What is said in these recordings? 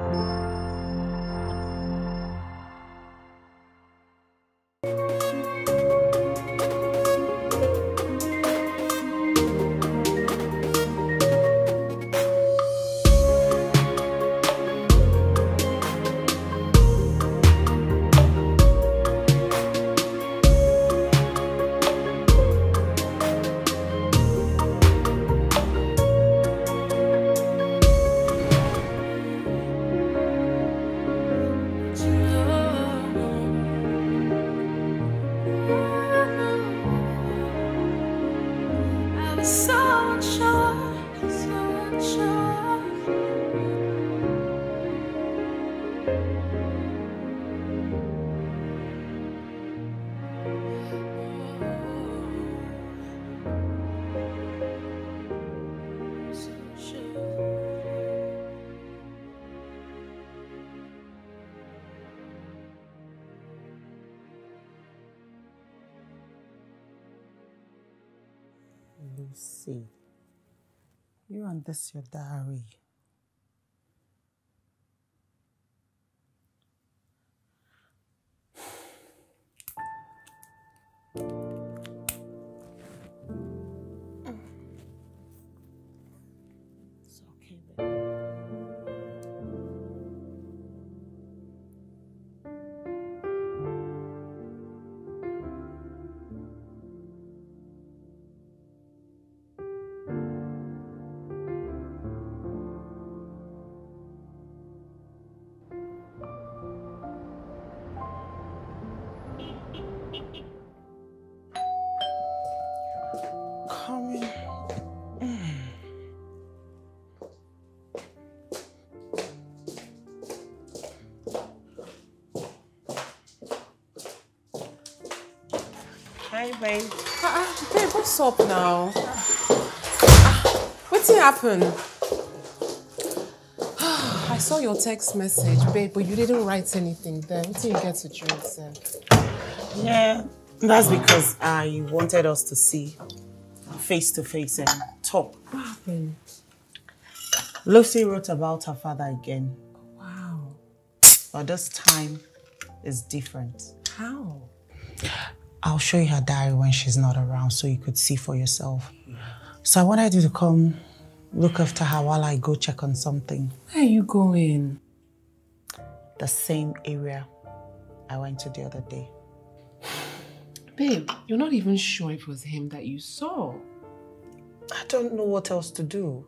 I and this your diary. Hey, babe. Ah, babe, what's up now? What's happened? I saw your text message, babe, but you didn't write anything there. Until you get to drink, sir. Yeah, that's because I wanted us to see face to face and talk. What happened? Lucy wrote about her father again, Wow. but this time is different. How? I'll show you her diary when she's not around so you could see for yourself. So I wanted you to come look after her while I go check on something. Where are you going? The same area I went to the other day. Babe, you're not even sure if it was him that you saw. I don't know what else to do.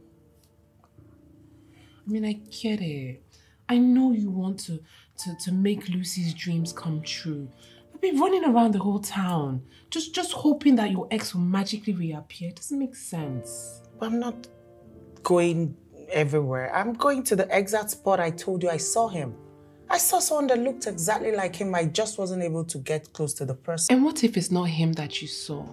I mean, I get it. I know you want to, to, to make Lucy's dreams come true. But be running around the whole town, just just hoping that your ex will magically reappear It doesn't make sense. I'm not going everywhere. I'm going to the exact spot I told you I saw him. I saw someone that looked exactly like him. I just wasn't able to get close to the person. And what if it's not him that you saw?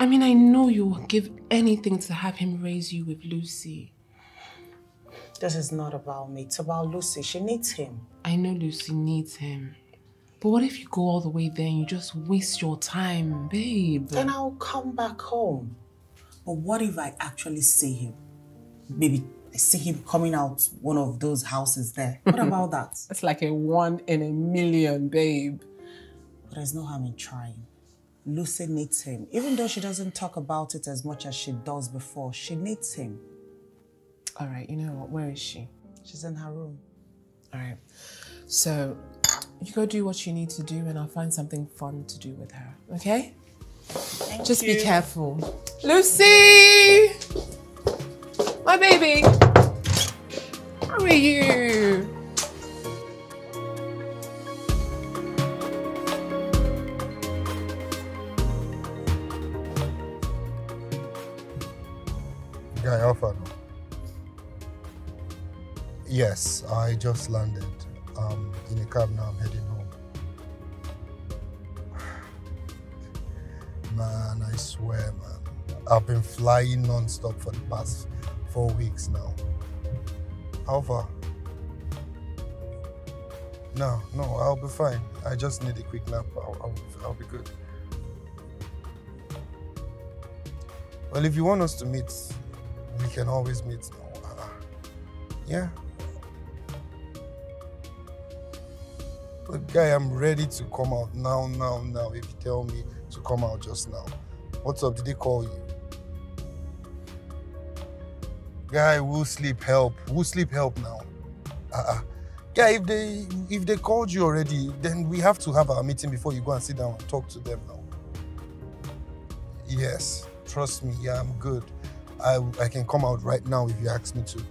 I mean, I know you'll give anything to have him raise you with Lucy. This is not about me. It's about Lucy. She needs him. I know Lucy needs him. But what if you go all the way there and you just waste your time, babe? Then I'll come back home. But what if I actually see him? Maybe I see him coming out one of those houses there. What about that? It's like a one in a million, babe. But there's no harm in trying. Lucy needs him. Even though she doesn't talk about it as much as she does before, she needs him. All right, you know what? Where is she? She's in her room. All right. So you go do what you need to do, and I'll find something fun to do with her. Okay? Thank Just be careful. Lucy! My baby! How are you? Guy Alpha. Yes, I just landed. Um, in a cab now. I'm heading home. Man, I swear, man. I've been flying non-stop for the past four weeks now. Alpha. No, no, I'll be fine. I just need a quick nap. I'll, I'll, I'll be good. Well, if you want us to meet, we can always meet. Uh, yeah. But guy, I'm ready to come out now, now, now. If you tell me to come out just now. What's up? Did they call you? Guy, we'll sleep help. We'll sleep help now. Uh-uh. Guy, if they if they called you already, then we have to have our meeting before you go and sit down and talk to them now. Yes, trust me. Yeah, I'm good. I I can come out right now if you ask me to.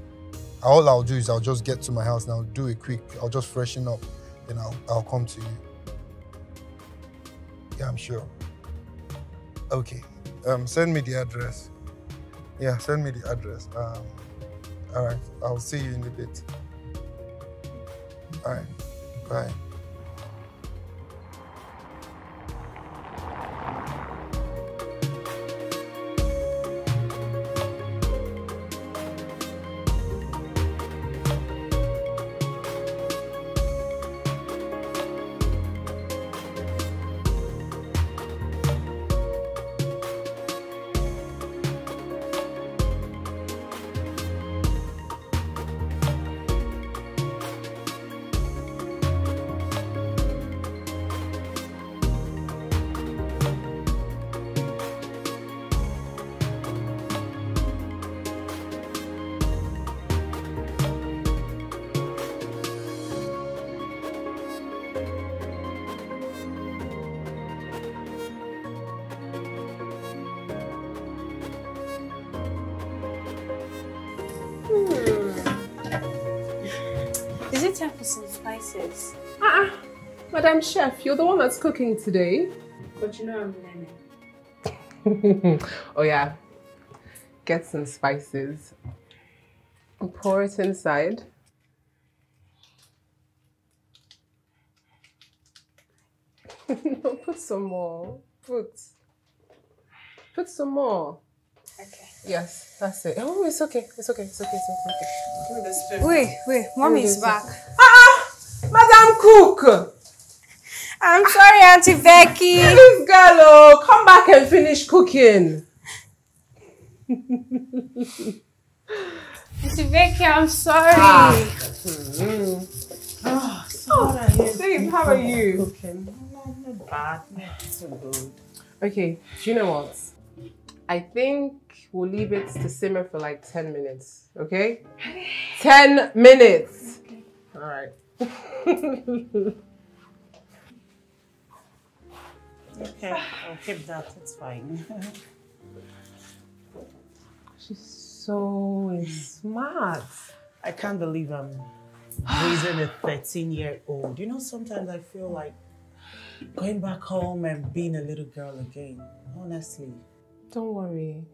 All I'll do is I'll just get to my house now, do it quick. I'll just freshen up, then I'll I'll come to you. Yeah, I'm sure. Okay. Um, send me the address. Yeah, send me the address. Um, all right. I'll see you in a bit. All right. Bye. For some spices? Uh-uh. Madam Chef, you're the one that's cooking today. But you know I'm learning. oh yeah. Get some spices. And pour it inside. no, put some more. Put. Put some more. Okay. Yes, that's it. Oh, it's okay. It's okay. It's okay. It's okay. okay. Give me the spoon. Wait, wait, Mommy's back. Ah, ah! Madam Cook. I'm sorry, Auntie Becky. This girl, oh, come back and finish cooking. Auntie Becky, I'm sorry. Ah. Ah, ah, babe, how are you? Cooking. Not, not bad. Not so good. Okay, do you know what? I think we'll leave it to simmer for like 10 minutes, okay? 10 minutes! Alright. Okay, I'll keep that. It's fine. She's so smart. I can't believe I'm raising a 13 year old. You know, sometimes I feel like going back home and being a little girl again. Honestly. Don't worry,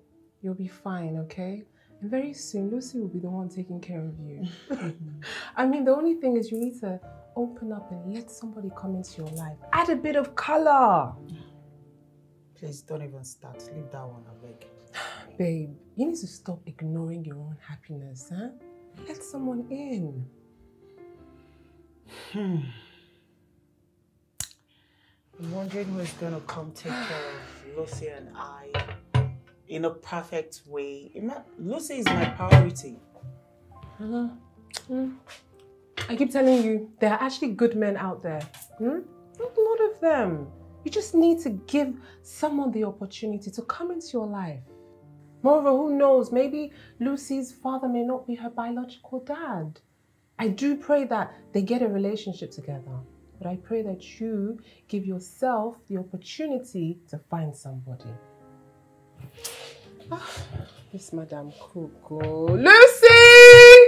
you'll be fine, okay? And very soon, Lucy will be the one taking care of you. I mean, the only thing is you need to open up and let somebody come into your life. Add a bit of color. Please don't even start. Leave that one, I beg. Babe, you need to stop ignoring your own happiness, huh? Let someone in. Hmm. I'm wondering who's gonna come take care of Lucy and I in a perfect way. Lucy is my priority. I keep telling you, there are actually good men out there. Hmm? Not a lot of them. You just need to give someone the opportunity to come into your life. Moreover, who knows? Maybe Lucy's father may not be her biological dad. I do pray that they get a relationship together. But I pray that you give yourself the opportunity to find somebody. This Madame Coco. Lucy!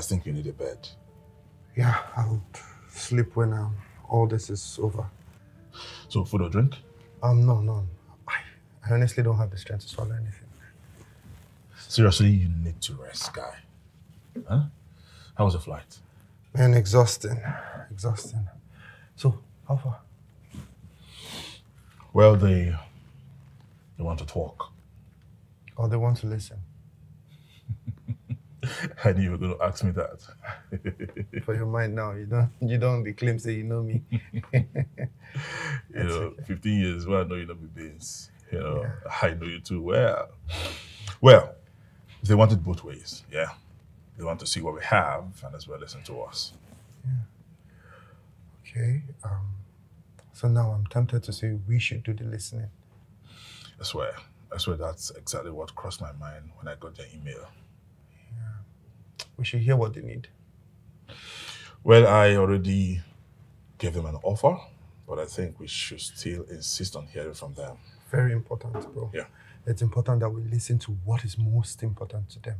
I think you need a bed. Yeah, I'll sleep when um, all this is over. So food or drink? Um, no, no. I, I honestly don't have the strength to swallow anything. Seriously, you need to rest, guy. Huh? How was the flight? Man, exhausting. Exhausting. So, How far? Well, they they want to talk. Or they want to listen? I knew you were going to ask me that. For your mind now, you don't you don't claim say you know me. you know, 15 years, well, I know you know me, Beans. You know, I know you too well. Well, they want it both ways, yeah. They want to see what we have and as well listen to us. Yeah. Okay. Um, so now I'm tempted to say we should do the listening. I swear, I swear that's exactly what crossed my mind when I got your email. We should hear what they need. Well, I already gave them an offer, but I think we should still insist on hearing from them. Very important, bro. Yeah. It's important that we listen to what is most important to them.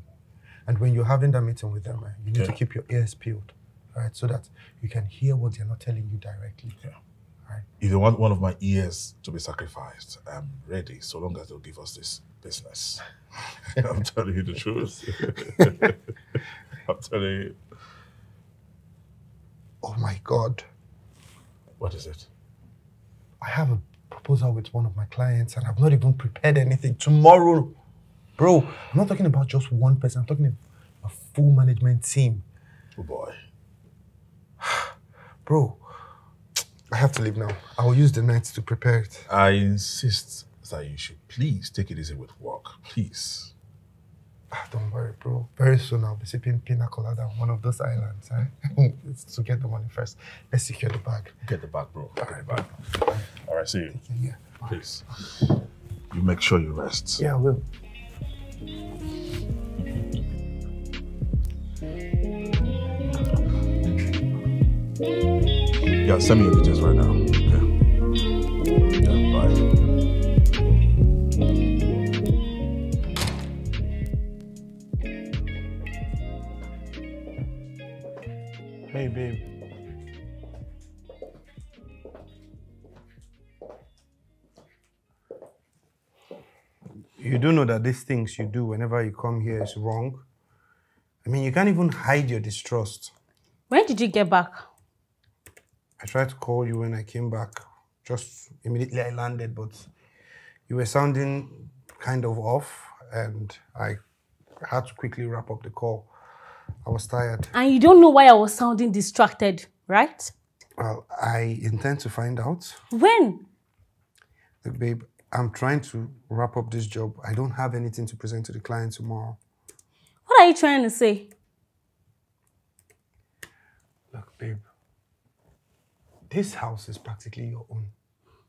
And when you're having that meeting with them, eh, you need to keep your ears peeled, right? So that you can hear what they're not telling you directly. Yeah. Right. If they want one of my ears to be sacrificed, I'm ready, so long as they'll give us this business. I'm telling you the truth. I'm telling you. Oh my God. What is it? I have a proposal with one of my clients and I've not even prepared anything. Tomorrow, bro, I'm not talking about just one person, I'm talking about a full management team. Oh boy. Bro, I have to leave now. I'll use the night to prepare it. I insist that you should please take it easy with work. Please. Ah, don't worry, bro. Very soon I'll be sipping pina colada on one of those islands. Eh? To get the money first. Let's secure the bag. Get the bag, bro. Get the bag. All right, see you. Yeah. Please. You make sure you rest. Yeah, I will. Yeah, send me your details right now. Okay. Yeah, bye. Hey, babe. You do know that these things you do whenever you come here is wrong? I mean, you can't even hide your distrust. When did you get back? I tried to call you when I came back. Just immediately I landed, but you were sounding kind of off, and I had to quickly wrap up the call. I was tired. And you don't know why I was sounding distracted, right? Well, I intend to find out. When? Look, babe, I'm trying to wrap up this job. I don't have anything to present to the client tomorrow. What are you trying to say? Look, babe, this house is practically your own.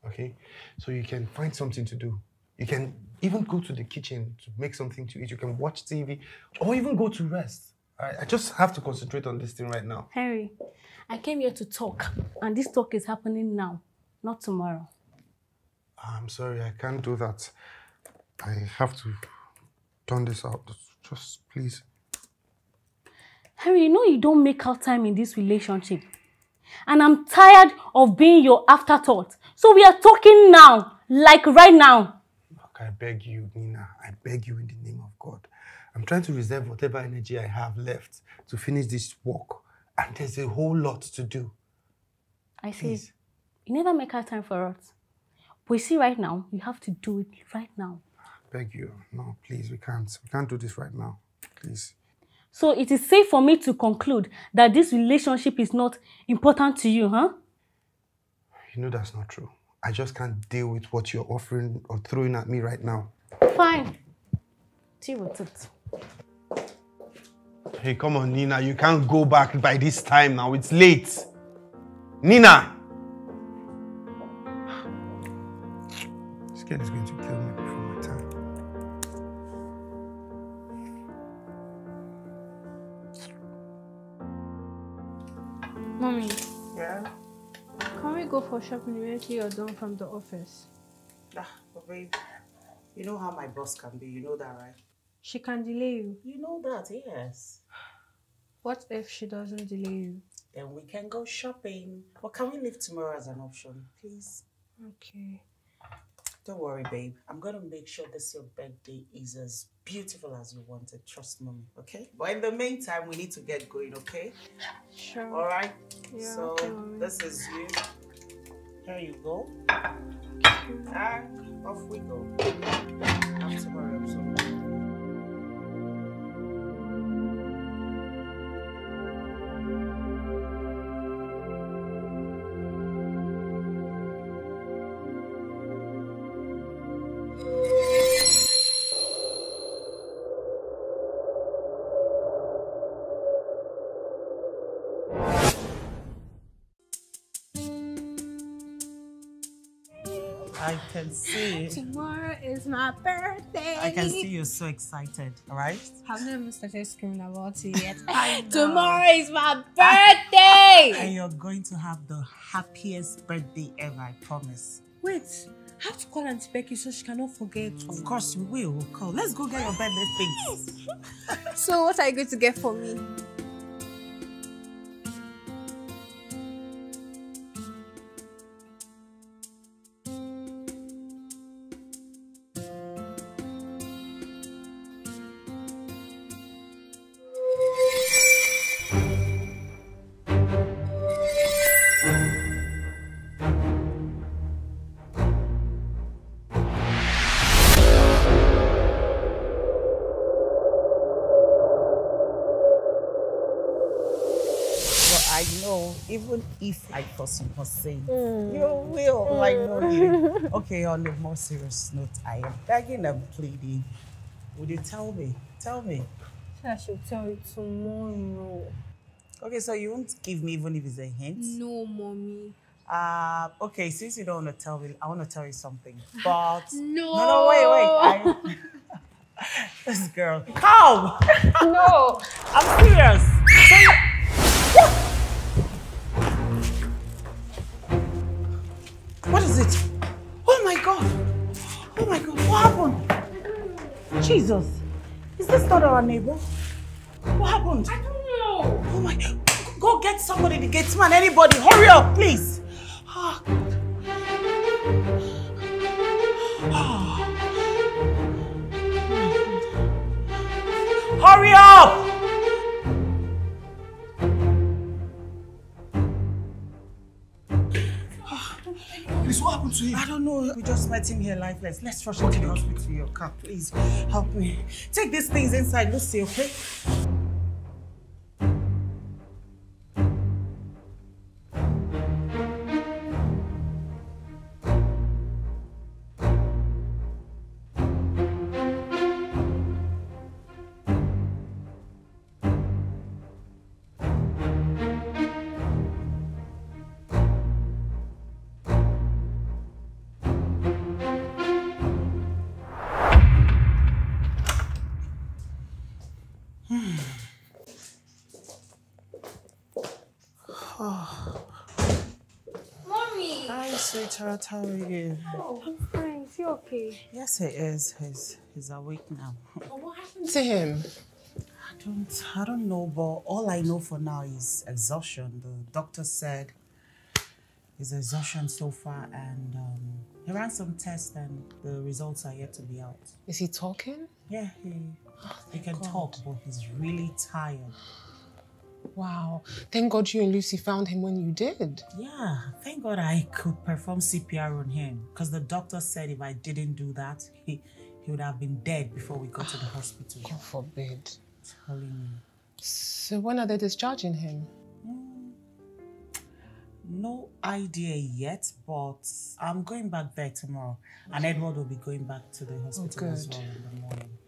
Okay? So you can find something to do. You can even go to the kitchen to make something to eat. You can watch TV or even go to rest. I, I just have to concentrate on this thing right now. Henry, I came here to talk, and this talk is happening now, not tomorrow. Ah, I'm sorry, I can't do that. I have to turn this out. Just please. Henry, you know you don't make out time in this relationship. And I'm tired of being your afterthought. So we are talking now, like right now. Look, I beg you, Nina. I beg you in the name of God. I'm trying to reserve whatever energy I have left to finish this work. And there's a whole lot to do. I see. Please. You never make out time for us. We see, right now, you have to do it right now. Beg you. No, please, we can't. We can't do this right now. Please. So it is safe for me to conclude that this relationship is not important to you, huh? You know that's not true. I just can't deal with what you're offering or throwing at me right now. Fine. Deal with it. Hey, come on, Nina. You can't go back by this time now. It's late. Nina! This kid is going to kill me before my time. Mommy, Yeah? can we go for shopping immediately you're done from the office? Ah, babe, you know how my boss can be. You know that, right? She can delay you. You know that, yes. What if she doesn't delay you? Then we can go shopping. Or can we leave tomorrow as an option, please? Okay. Don't worry, babe. I'm gonna make sure this your birthday is as beautiful as you wanted. Trust mommy, okay? But in the meantime, we need to get going, okay? Sure. All right. Yeah, so okay, this is you. Here you go. And off we go. Have to hurry see. Tomorrow is my birthday. I can see you're so excited, all right? I've never even started screaming about it yet. Tomorrow is my birthday. And you're going to have the happiest birthday ever, I promise. Wait, I have to call Auntie Becky so she cannot forget. Of course you will. We'll call. Let's go get your birthday things. So, what are you going to get for me? If I cause you must say, you will. I know you. Okay, on a more serious note, I am begging and pleading. Would you tell me? Tell me. I should tell you tomorrow. Okay, so you won't give me even if it's a hint? No, mommy. Uh, okay, since you don't want to tell me, I want to tell you something. But No. no, no, wait, wait. I, this girl, calm. No. I'm serious. So it? Oh my god! Oh my god! What happened? Jesus, is this not our neighbor? What happened? I don't know. Oh my! Go get somebody, the gatesman, anybody! Hurry up, please! Him here lifeless. Let's rush him to the hospital. Your car, please. Help me. Take these things inside, Lucy, okay? Hi, sweetheart. How are you? Oh, I'm fine. Is he okay? Yes, he is. He's, he's awake now. What happened to him? I don't, I don't know, but all I know for now is exhaustion. The doctor said his exhaustion so far, and um, he ran some tests, and the results are yet to be out. Is he talking? Yeah, he, he can talk, but he's really tired. Wow. Thank God you and Lucy found him when you did. Yeah, thank God I could perform CPR on him, because the doctor said if I didn't do that, he, he would have been dead before we got to the ah, hospital. God forbid. Telling you. So when are they discharging him? Mm, no idea yet, but I'm going back there tomorrow. And Edward will be going back to the oh, hospital as well in the morning.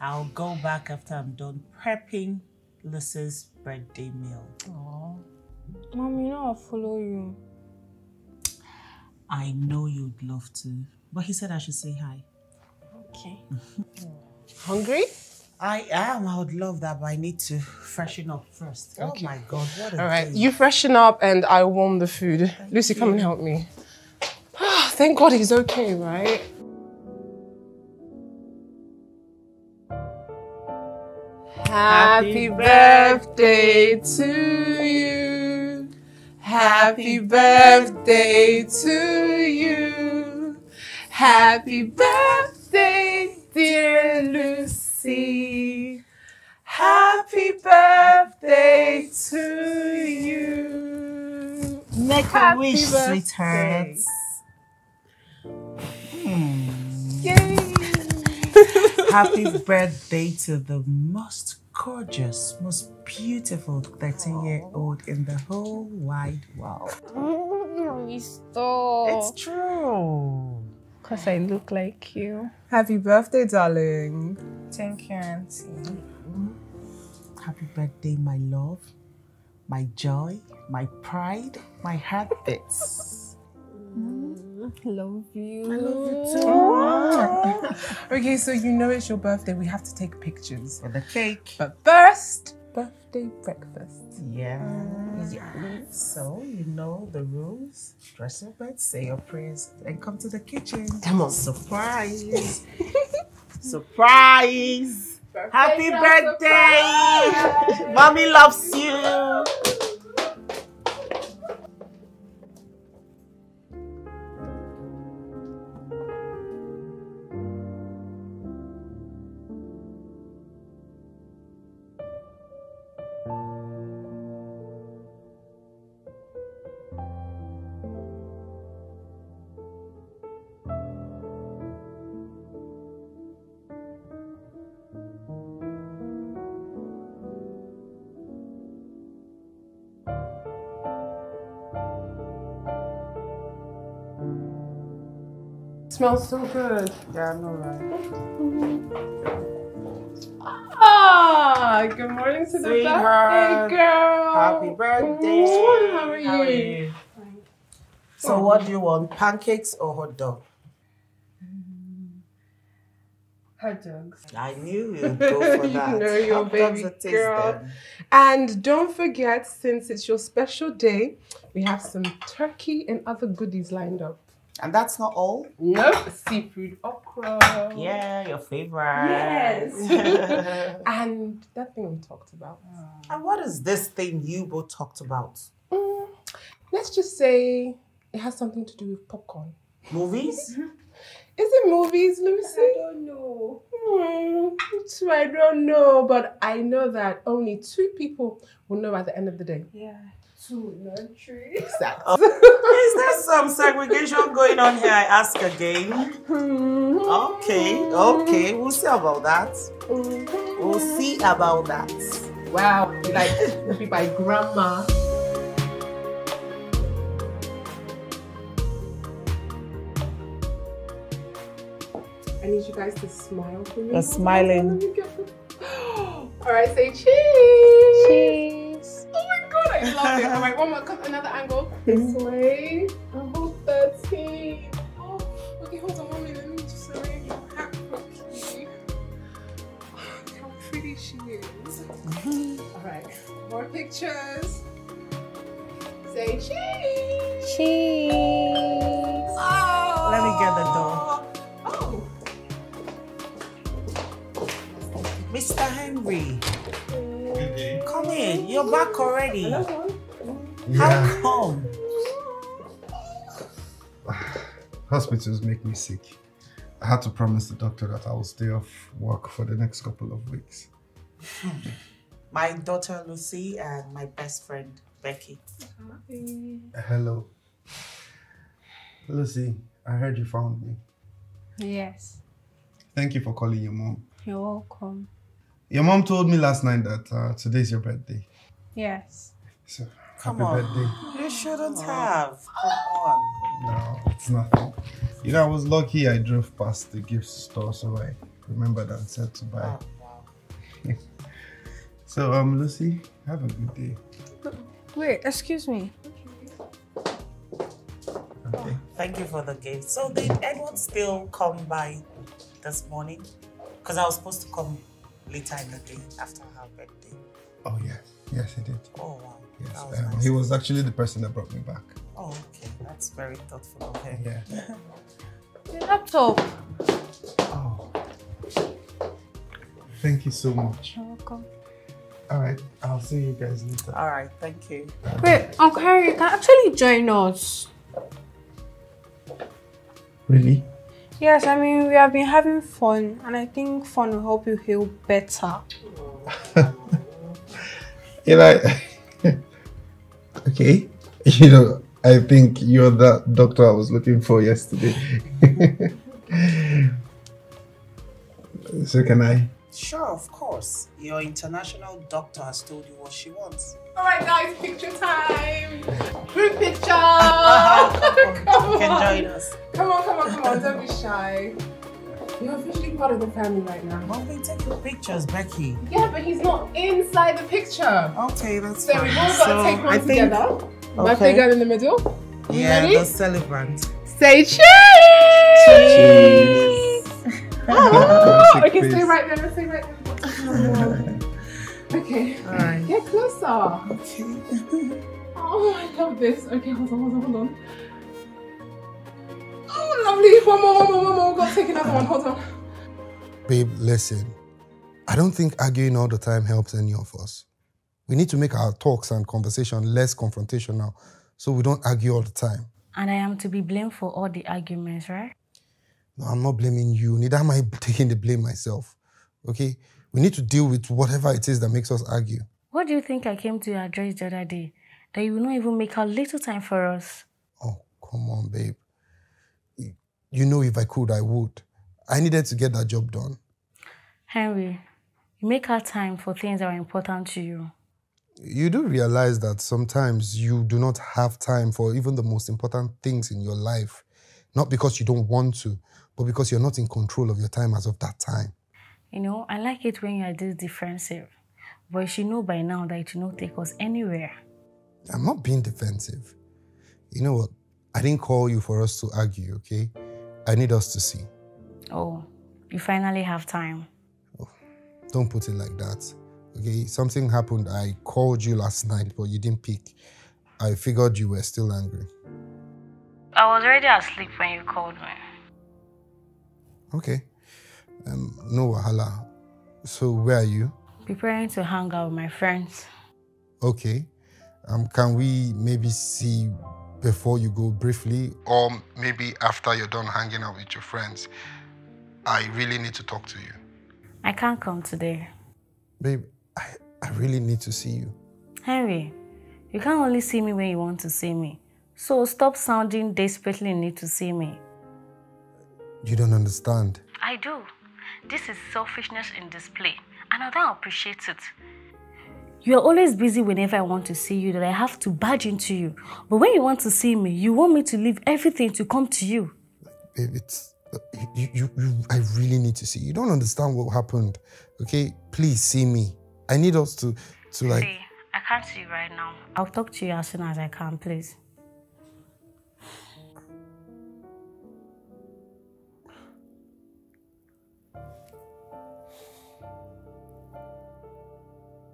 I'll go back after I'm done prepping Lucy's birthday meal. Aw. Mom, you know I'll follow you. I know you'd love to, but he said I should say hi. Okay. Hungry? I am. I would love that, but I need to freshen up first. Oh okay. Oh my God, what a All right, day. you freshen up and I warm the food. Lucy, come and help me. Thank God he's okay, right? Happy birthday to you. Happy birthday to you. Happy birthday, dear Lucy. Happy birthday to you. Make a wish, birthday. sweethearts. Yay! Happy birthday to the most gorgeous, most beautiful 13 year old in the whole wide world. Mommy, stop. It's true. Because I look like you. Happy birthday, darling. Thank you, Auntie. Happy birthday, my love, my joy, my pride, my heartbeats. Love you. I love you too. Okay, so you know it's your birthday. We have to take pictures. For the cake. But first, birthday breakfast. Yeah. yeah. So, you know the rules. Dress your bed, say your prayers, and come to the kitchen. Come on. Surprise. Surprise. Happy birthday. Mommy loves you. Smells so good. Yeah, no right. Ah, good morning to the Sweetheart. birthday girl. Happy birthday. Ooh, How are you? So, what do you want? Pancakes or hot dog? Hot dogs. I knew you'd go for You that. know your Hot baby are girl. And don't forget, since it's your special day, we have some turkey and other goodies lined up. And that's not all. Nope, seafood okra. Yeah, your favorite. Yes. and that thing we talked about. and what is this thing you both talked about? Mm, let's just say it has something to do with popcorn. Movies? Is it movies, Lucy? I don't know. Hmm, too, I don't know, but I know that only two people will know at the end of the day. Yeah. Two, not three. Exactly. Is there some segregation going on here? I ask again. Hmm. Okay, okay, we'll see about that. We'll see about that. Wow, like maybe by grandma. I need you guys to smile for me. You're smiling. Let me All right, say cheese. Cheese. My god, I love it. All right, one more, come another angle. This way. Oh, 13. Oh, okay, hold on one minute. Let me just arrange your hat properly. Look how pretty she is. All right, more pictures. Say cheese. Cheese. Oh. Let me get the door. Oh. Mr. Henry, come in. You're back already. Another one. How come? Hospitals make me sick. I had to promise the doctor that I will stay off work for the next couple of weeks. My daughter Lucy and my best friend Becky. Uh, hello. Lucy, I heard you found me. Yes. Thank you for calling your mom. You're welcome. Your mom told me last night that uh, today's your birthday. Yes. So, Come happy on. birthday. You shouldn't have. Come on. No, it's nothing. You know, I was lucky I drove past the gift store, so I remembered and said to buy. Oh, wow. So, um, Lucy, have a good day. Wait, excuse me. Okay. Thank you for the gift. So did Edward still come by this morning? Because I was supposed to come later in the day after her birthday. Oh, yes. Yes, he did. Oh wow. Yes. Was Um, nice. he was actually the person that brought me back. Oh okay. That's very thoughtful of him. Yeah. Your laptop. Oh. Thank you so much. You're welcome. All right. I'll see you guys later. All right, thank you. Wait, Uncle Harry, you can actually join us. Really? Yes, I mean, we have been having fun, and I think fun will help you heal better. You know, okay. You know, I think you're the doctor I was looking for yesterday. so can I? Sure, of course. Your international doctor has told you what she wants. All right, guys, picture time. Group picture. you come can on. join us. Come on, come on, come on. Don't be shy. You're officially part of the family right now. Well, we take your pictures, Becky. Yeah, but he's not inside the picture. Okay, that's So fine. we've all got So, to take I one think- together. My Okay. finger in the middle. You Yeah, ready? the celebrant. Say cheese! cheese! Ah, oh, Take okay, stay right there. Stay right there. Okay. Alright. Get closer. Okay. Oh, I love this. Okay, hold on, hold on, hold on. Oh, lovely. One more, one more, one more. Got to take another one. Hold on. Babe, listen. I don't think arguing all the time helps any of us. We need to make our talks and conversation less confrontational so we don't argue all the time. And I am to be blamed for all the arguments, right? No, I'm not blaming you. Neither am I taking the blame myself. Okay? We need to deal with whatever it is that makes us argue. What do you think I came to your address the other day? That you will not even make a little time for us. Oh, come on, babe. You- You know, if I could, I would. I needed to get that job done. Henry, you make our time for things that are important to you. You do realize that sometimes you do not have time for even the most important things in your life. Not because you don't want to, but because you're not in control of your time as of that time. You know, I like it when you are this defensive. But you should know by now that it will not take us anywhere. I'm not being defensive. You know what? I didn't call you for us to argue, okay? I need us to see. Oh, you finally have time. Oh, Don't put it like that. Okay? Something happened. I called you last night, but you didn't pick. I figured you were still angry. I was already asleep when you called me. Okay. Um, no wahala. So where are you? Preparing to hang out with my friends. Okay. Um, can we maybe see before you go briefly? Or maybe after you're done hanging out with your friends. I really need to talk to you. I can't come today. Babe, I, I really need to see you. Henry, you can't only see me when you want to see me. So stop sounding desperately need to see me. You don't understand. I do. This is selfishness in display, and I don't appreciate it. You are always busy whenever I want to see you, that I have to barge into you. But when you want to see me, you want me to leave everything to come to you. Babe, it's you, you, you I really need to see. You don't understand what happened. Okay? Please see me. I need us to to like See, I can't see you right now. I'll talk to you as soon as I can, please.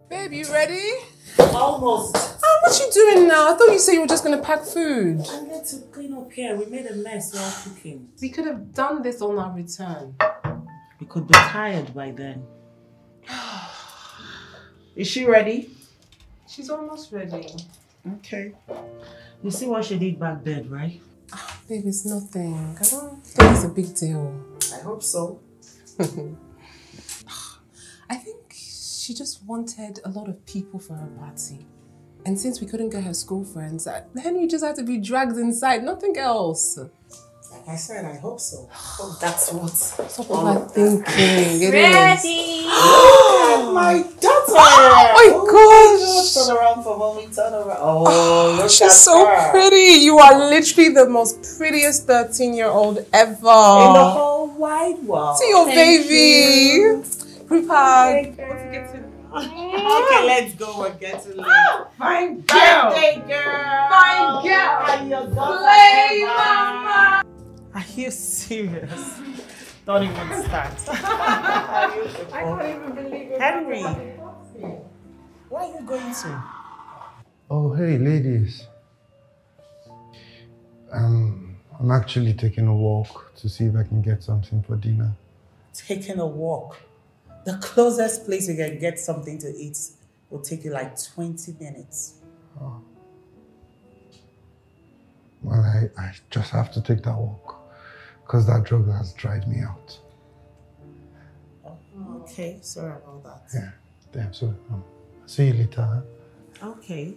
Babe, you ready? Almost. Oh, what you doing now? I thought you said you were just gonna pack food. I need to clean up here. We made a mess while cooking. We could have done this on our return. We could be tired by then. Is she ready? She's almost ready. Okay. You see what she did back then, right? Ah, babe, it's nothing. I don't think it's a big deal. I hope so. I think she just wanted a lot of people for her party. And since we couldn't get her school friends, Henry just had to be dragged inside, nothing else. Like I said, I hope so. Hope that's what. Stop overthinking. It is. my daughter! Oh my oh oh gosh! Turn around for mommy, turn around. Oh, ah, look at She's so her. pretty. You are literally the most prettiest 13 year old ever. In the whole wide world. See your Thank baby. you. Group hug. okay, let's go. We're getting late. Fine Birthday girl. Fine girl. Are you Play, mama. Are you serious? Don't even start. I can't even believe it. Henry. Where are you going to? Oh, hey, ladies. Um, I'm actually taking a walk to see if I can get something for dinner. Taking a walk. The closest place you can get something to eat will take you like 20 minutes. Well, I, I just have to take that walk because that drug has dried me out. Okay, sorry about that. Yeah, damn. So, um, see you later. huh? Okay.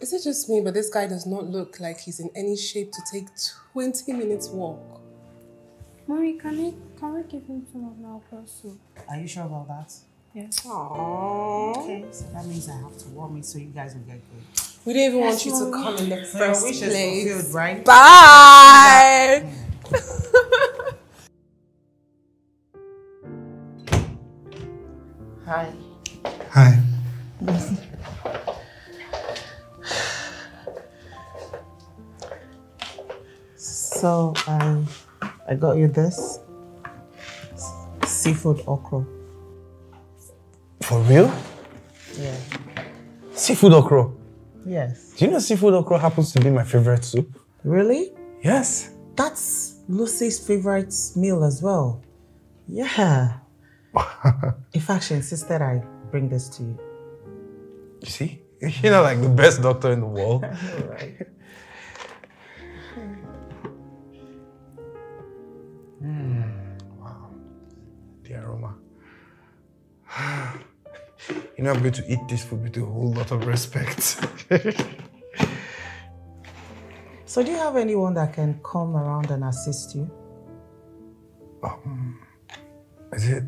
Is it just me, but this guy does not look like he's in any shape to take 20 minutes walk? Mommy, can I can we give him some of my okra soup? Are you sure about that? Yes. Aww. Okay, so that means I have to warm it so you guys will get good. We didn't even want you to come in the first wish is place. fulfilled, right? Bye! Hi. Hi. So I I got you this seafood okra. For real? Yeah. Seafood okra. Yes. Do you know seafood okra happens to be my favorite soup? Really? Yes. That's Lucy's favorite meal as well. Yeah. In fact, she insisted I bring this to you. You see? You're not like the best doctor in the world. Mm, you know, I'm going to eat this food with a whole lot of respect. So do you have anyone that can come around and assist you? Um, is it?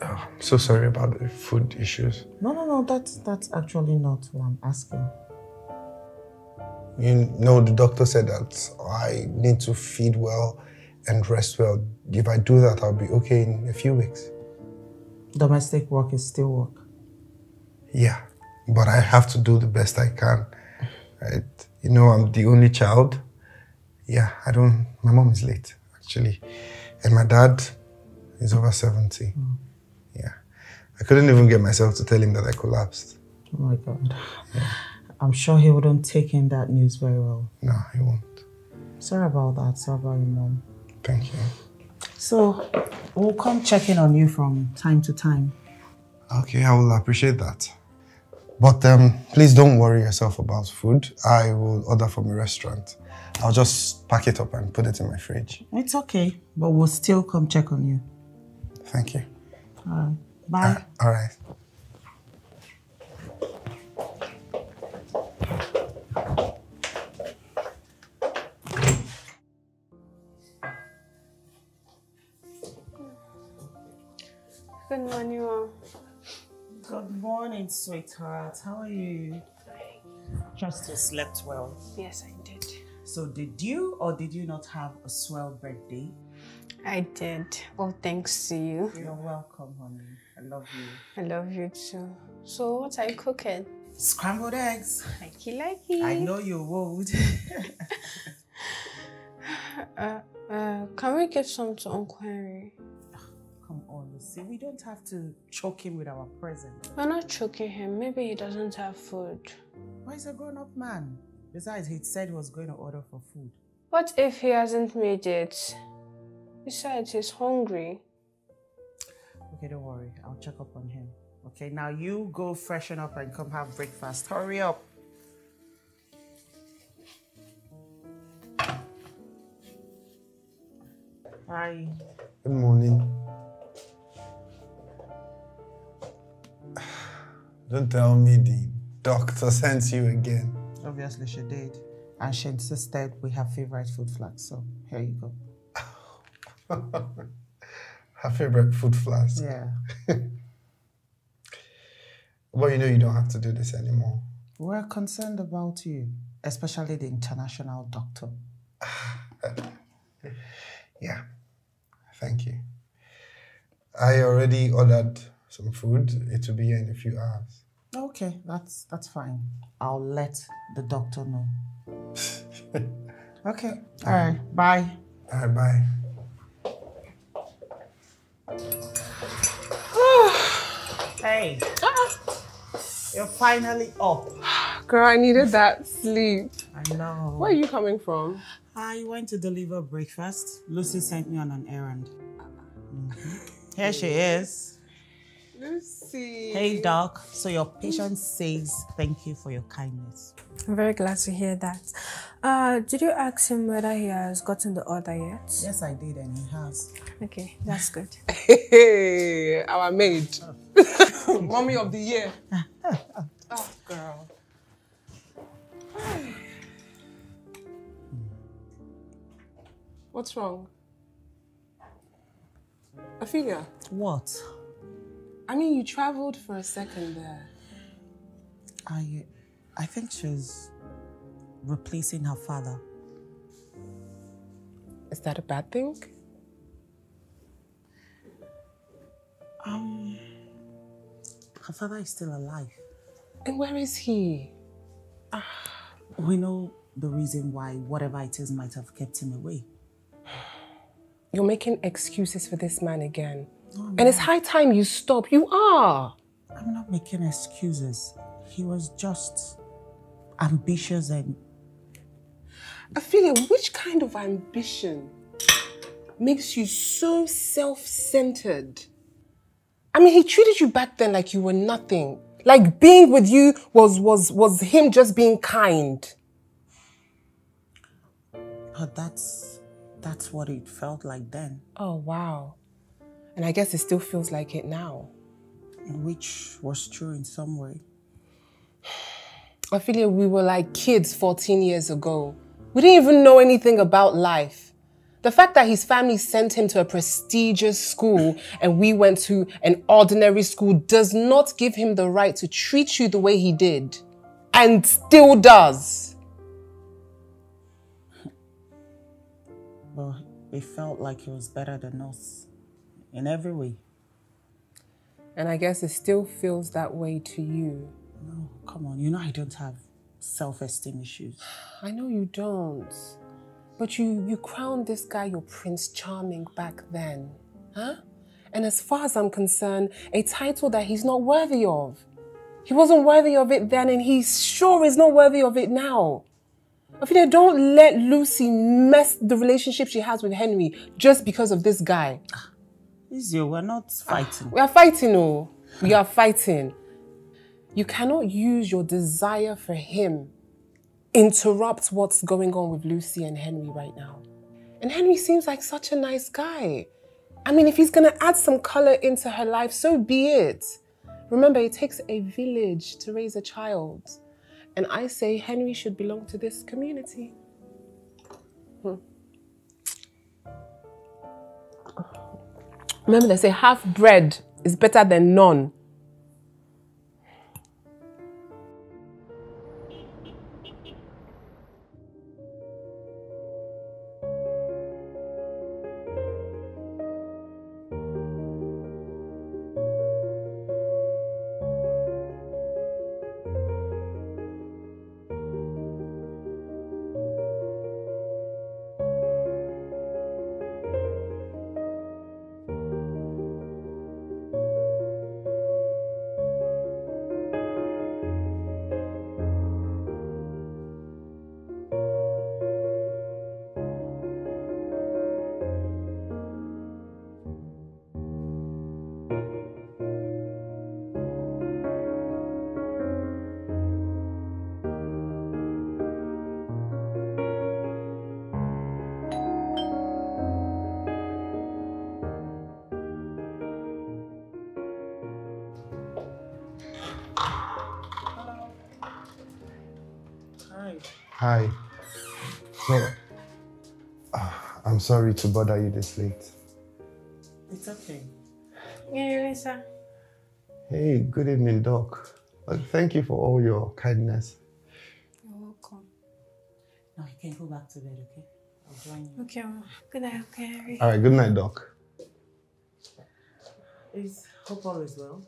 Oh, I'm so sorry about the food issues. No, no, no. That's that's actually not what I'm asking. You know, the doctor said that I need to feed well and rest well. If I do that, I'll be okay in a few weeks. Domestic work is still work. Yeah, but I have to do the best I can. Right? You know, I'm the only child. Yeah, I don't. My mom is late actually, and my dad is over seventy. Mm. Yeah, I couldn't even get myself to tell him that I collapsed. Oh my God. I'm sure he wouldn't take in that news very well. No, he won't. Sorry about that. Sorry about your mom. Thank you. So we'll come check in on you from time to time. Okay, I will appreciate that. But um, please don't worry yourself about food. I will order from a restaurant. I'll just pack it up and put it in my fridge. It's okay, but we'll still come check on you. Thank you. All right. Bye. All right. Good morning, Mom. Good morning, sweetheart. How are you? You slept well. Yes, I did. So, did you or did you not have a swell birthday? I did. Oh, thanks to you. You're welcome, honey. I love you. I love you too. So, what are you cooking? Scrambled eggs. Likey, likey. I know you would. Uh, uh, can we get some to Uncle Henry? Come on, Lucy. We don't have to choke him with our present. We're not choking him. Maybe he doesn't have food. Why is a grown-up man? Besides, he said he was going to order for food. What if he hasn't made it? Besides, he's hungry. Okay, don't worry. I'll check up on him. Okay, now you go freshen up and come have breakfast. Hurry up. Hi. Good morning. Don't tell me the doctor sent you again. Obviously, she did. And she insisted we have favorite food flags. So here you go. Her favorite food flask. Yeah. well, you know you don't have to do this anymore. We're concerned about you, especially the international doctor. Yeah. Thank you. I already ordered some food. It will be here in a few hours. Okay, that's that's fine. I'll let the doctor know. okay. All right. Bye. All right, bye. Hey. You're finally up. Girl, I needed that sleep. I know. Where are you coming from? I went to deliver breakfast. Lucy sent me on an errand. Mhm. Here she is. Lucy. Hey, Doc. So your patient says thank you for your kindness. I'm very glad to hear that. Uh, did you ask him whether he has gotten the order yet? Yes, I did, and he has. Okay, that's good. hey, our maid. Mommy of the year. oh, girl. What's wrong? Ophelia? What? I mean, you traveled for a second there. I, I think she's replacing her father. Is that a bad thing? Um, her father is still alive. And where is he? We know the reason why whatever it is might have kept him away. You're making excuses for this man again. And it's high time you stop. You are. I'm not making excuses. He was just ambitious and Ophelia, which kind of ambition makes you so self centered? I mean, he treated you back then like you were nothing. Like being with you was was was him just being kind. but that's that's what it felt like then, Oh wow. And I guess it still feels like it now. which was true in some way. Ophelia, we were like kids 14 years ago. We didn't even know anything about life. The fact that his family sent him to a prestigious school and we went to an ordinary school does not give him the right to treat you the way he did. And still does. Well, it felt like he was better than us in every way. And I guess it still feels that way to you. No, come on, you know I don't have self-esteem issues. I know you don't. But you you crowned this guy your Prince Charming back then. Huh? And as far as I'm concerned, a title that he's not worthy of. He wasn't worthy of it then, and he sure is not worthy of it now. Ophelia, don't let Lucy mess the relationship she has with Henry just because of this guy. Ah, Izio, we're not fighting. We are fighting, oh. We are fighting. You cannot use your desire for him interrupt what's going on with Lucy and Henry right now. And Henry seems like such a nice guy. I mean, if he's gonna add some color into her life, so be it. Remember, it takes a village to raise a child. And I say Henry should belong to this community. Hmm. Remember, they say half bread is better than none. Sorry to bother you this late. It's okay. Yeah, Lisa. Hey, good evening, Doc. Thank you for all your kindness. You're welcome. Now you can go back to bed, okay? I'll join you. Okay, well, good night, okay, All right, good night, Doc. Is hope all is well?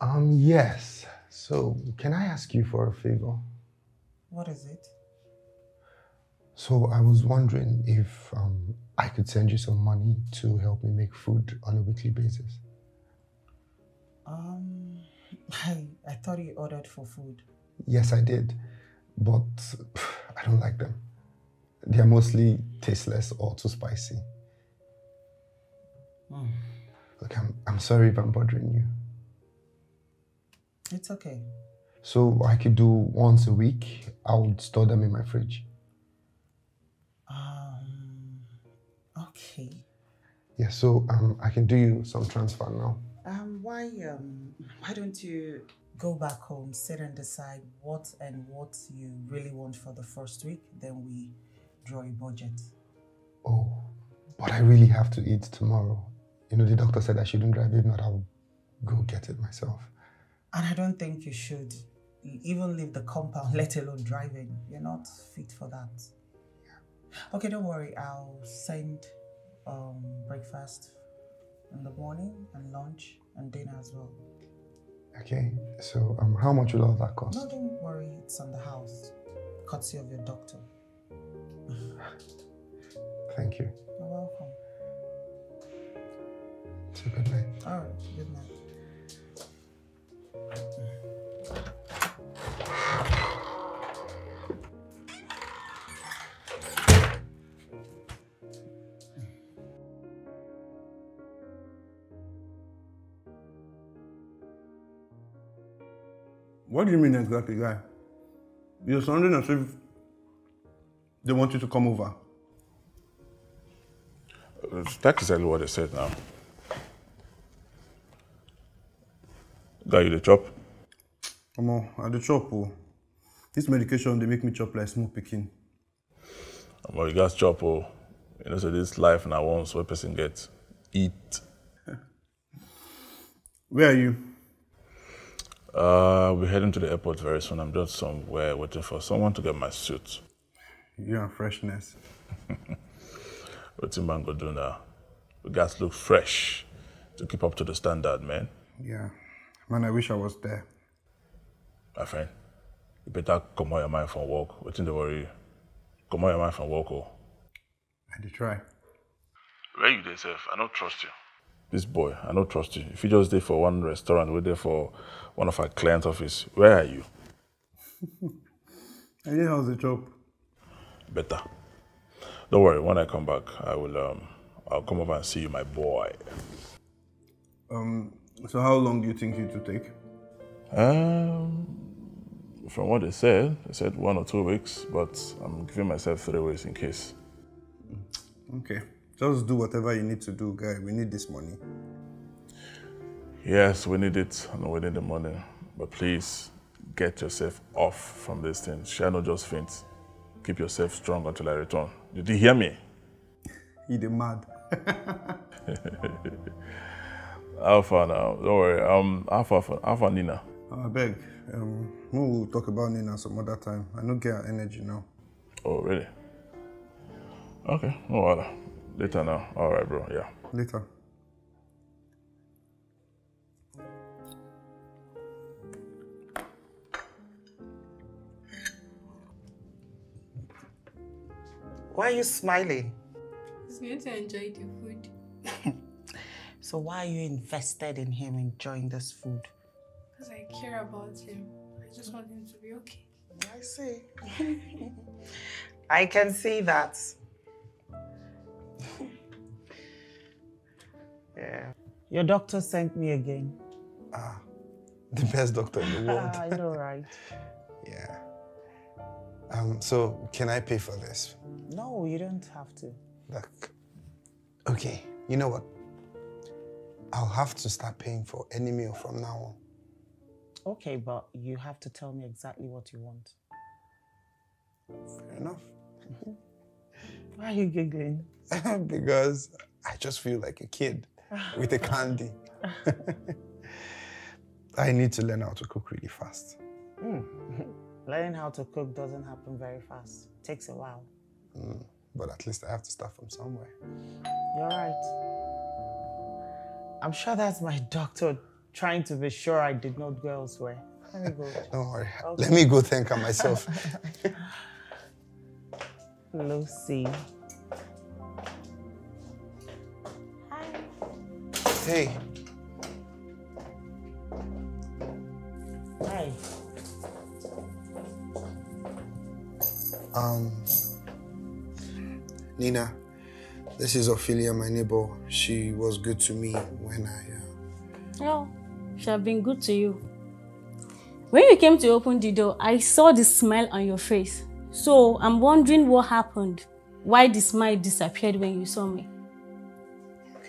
Um, yes. So, can I ask you for a favor? What is it? So, I was wondering if um, I could send you some money to help me make food on a weekly basis. Um, I, I thought you ordered for food. Yes, I did, but I don't like them. They're mostly tasteless or too spicy. Look, I'm, I'm sorry if I'm bothering you. It's okay. So I could do once a week. I would store them in my fridge. Okay. Yeah, so um, I can do you some transfer now. Um, why um, why don't you go back home, sit and decide what and what you really want for the first week? Then we draw a budget. Oh, but I really have to eat tomorrow. You know, the doctor said I shouldn't drive. If not, I'll go get it myself. And I don't think you should even leave the compound, let alone driving. You're not fit for that. Okay, don't worry. I'll send um, breakfast in the morning and lunch and dinner as well. Okay, so um, how much will all that cost? No, don't worry. It's on the house. Courtesy of your doctor. Thank you. You're welcome. So good night. All right, good night. What do you mean exactly, guy? You're sounding as if they want you to come over. That's exactly what they said now. Got you the chop? Come on, I the chop. Oh. This medication, they make me chop like small picking. Well, you guys chop, oh. You know, so this life now once where person gets eat. Where are you? Uh, we're heading to the airport very soon. I'm just somewhere waiting for someone to get my suit. You and freshness. What's in man go do now? We guys look fresh to keep up to the standard, man. Yeah. Man, I wish I was there. My friend, you better come out your mind from work. Waiting to worry you. Come out your mind from work, oh. I did try. Where you there, sef? I don't trust you. This boy, I don't trust you. If you just there for one restaurant, we're there for one of our client office. Where are you? And yeah, how's the job. Better. Don't worry. When I come back, I will. Um, I'll come over and see you, my boy. Um, so how long do you think it will take? Um, from what they said, they said one or two weeks, but I'm giving myself three weeks in case. Okay. Just do whatever you need to do, guy. We need this money. Yes, we need it and we need the money. But please get yourself off from this thing. Shall not just faint. Keep yourself strong until I return. Did you hear me? He the mad. Far now? Don't worry. Um, Alpha, how far Nina? I beg. Um, we will talk about Nina some other time. I don't get her energy now. Oh, really? Okay, no water. Later now. All right, bro. Yeah. Later. Why are you smiling? He's going to enjoy the food. So why are you invested in him enjoying this food? Because I care about him. I just want him to be okay. I see. I can see that. yeah. Your doctor sent me again. Ah, the best doctor in the world. Ah, I know, right? yeah. Um, so can I pay for this? No, you don't have to. Look. Okay, you know what? I'll have to start paying for any meal from now on. Okay, but you have to tell me exactly what you want. Fair enough. Why are you giggling? because I just feel like a kid with a candy. I need to learn how to cook really fast. Mm. Learning how to cook doesn't happen very fast. It takes a while. Mm, But at least I have to start from somewhere. You're right. I'm sure that's my doctor trying to be sure I did not go elsewhere. Let me go. Don't worry. Okay. Let me go thank her myself. Lucy. Hi. Hey, Hi. um, Nina, this is Ophelia, my neighbor. She was good to me when I. Uh, Oh, she have been good to you. When you came to open the door, I saw the smile on your face. So I'm wondering what happened. Why the smile disappeared when you saw me?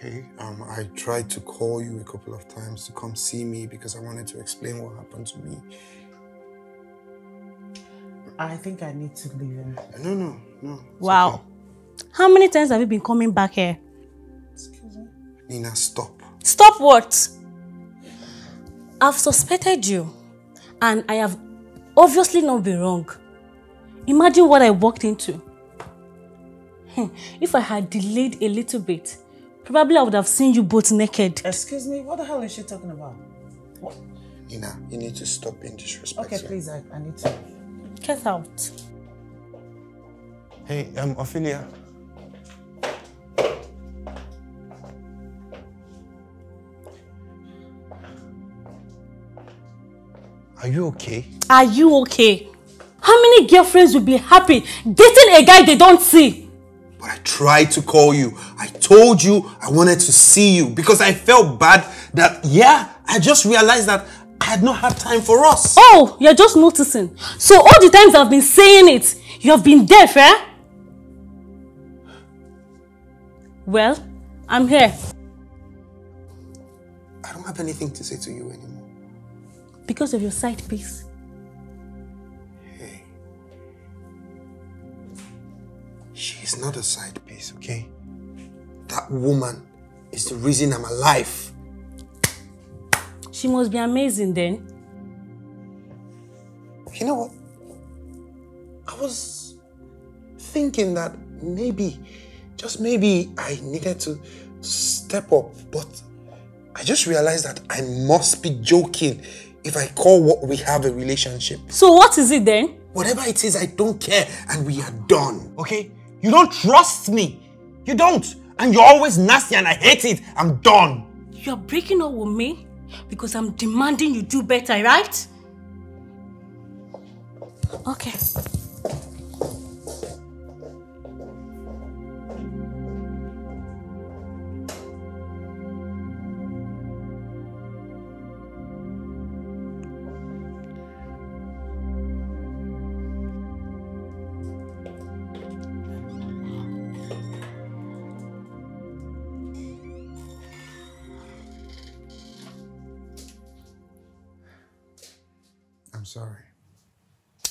okay, um, I tried to call you a couple of times to come see me because I wanted to explain what happened to me. I think I need to leave him. No, no, no. it's Wow. How many times have you been coming back here? Excuse me? Nina, stop. Stop what? I've suspected you and I have obviously not been wrong. Imagine what I walked into. Hmm, If I had delayed a little bit, probably I would have seen you both naked. Excuse me, what the hell is she talking about? Nina, you need to stop being disrespectful. Okay, please, I, I need to. Get out. Hey, um, Ophelia. Are you okay? Are you okay? How many girlfriends will be happy dating a guy they don't see? But I tried to call you. I told you I wanted to see you because I felt bad that, yeah, I just realized that I had not had time for us. Oh, you're just noticing. So all the times I've been saying it, you have been deaf, eh? Well, I'm here I don't have anything to say to you anymore. because of your side piece. She is not a side piece, okay? That woman is the reason I'm alive. She must be amazing then. You know what? I was thinking that maybe, just maybe, I needed to step up, but I just realized that I must be joking if I call what we have a relationship. So what is it then? Whatever it is, I don't care, and we are done. Okay? You don't trust me. You don't. And you're always nasty, and I hate it. I'm done. You're breaking up with me because I'm demanding you do better, right? Okay.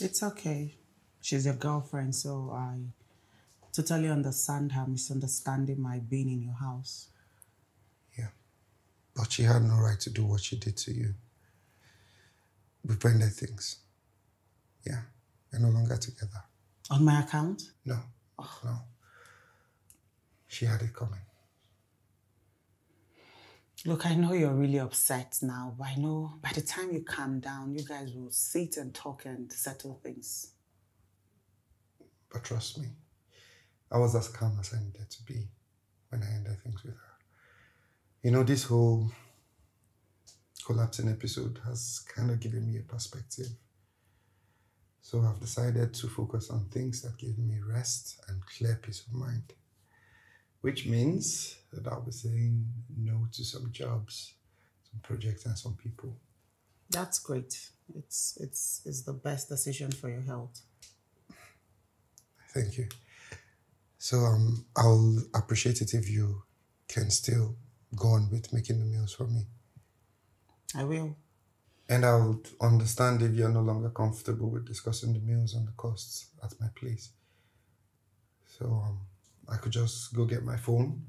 It's okay. She's your girlfriend, so I totally understand her misunderstanding my being in your house. Yeah. But she had no right to do what she did to you. We've ended things. Yeah. We're no longer together. On my account? No. Oh. No. She had it coming. Look, I know you're really upset now, but I know by the time you calm down, you guys will sit and talk and settle things. But trust me, I was as calm as I needed to be when I ended things with her. You know, this whole collapsing episode has kind of given me a perspective. So I've decided to focus on things that give me rest and clear peace of mind. Which means that I'll be saying no to some jobs, some projects, and some people. That's great. It's it's it's the best decision for your health. Thank you. So um, I'll appreciate it if you can still go on with making the meals for me. I will. And I'll understand if you're no longer comfortable with discussing the meals and the costs at my place. So um, I could just go get my phone.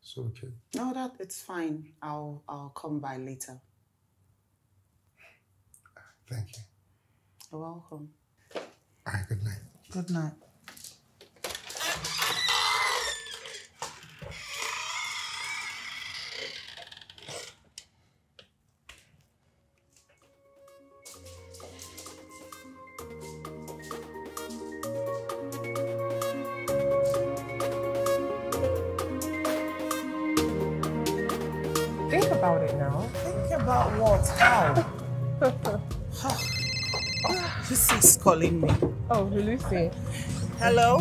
So okay. No, that it's fine. I'll I'll come by later. Thank you. You're welcome. All right, good night. Good night. Calling me. Oh, Lucy. Hello?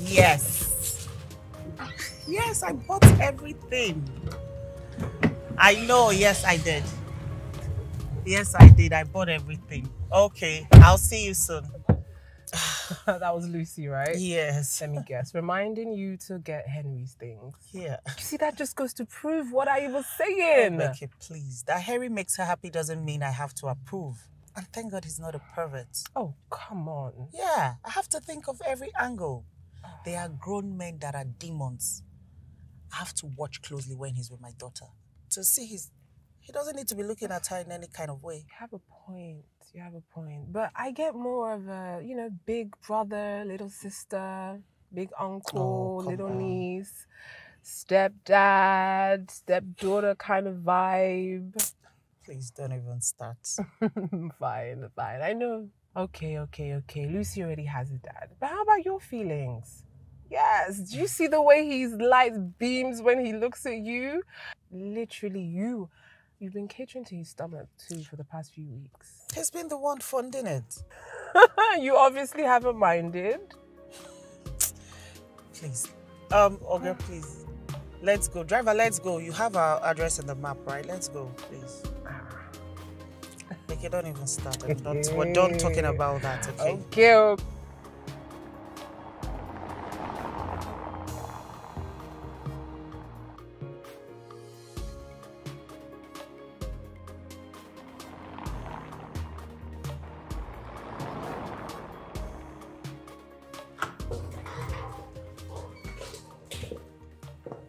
Yes. Yes, I bought everything. I know, yes, I did. Yes, I did. I bought everything. Okay, I'll see you soon. that was Lucy, right? Yes. Let me guess. Reminding you to get Henry's things. Yeah. You see, that just goes to prove what I was saying. Becky, please. That Harry makes her happy doesn't mean I have to approve. And thank God he's not a pervert. Oh, come on. Yeah, I have to think of every angle. They are grown men that are demons. I have to watch closely when he's with my daughter to see his. He doesn't need to be looking at her in any kind of way. You have a point. You have a point. But I get more of a, you know, big brother, little sister, big uncle, Oh, little on. niece, stepdad, stepdaughter kind of vibe. Please don't even start. fine, fine. I know. Okay, okay, okay. Lucy already has a dad. But how about your feelings? Yes. Do you see the way his light beams when he looks at you? Literally, you. You've been catering to his stomach too for the past few weeks. He's been the one funding it. you obviously haven't minded. Please. Um, okay, please. Let's go. Driver, let's go. You have our address in the map, right? Let's go, please. Okay, don't even start. and Don't, we're done talking about that, okay? Okay. okay.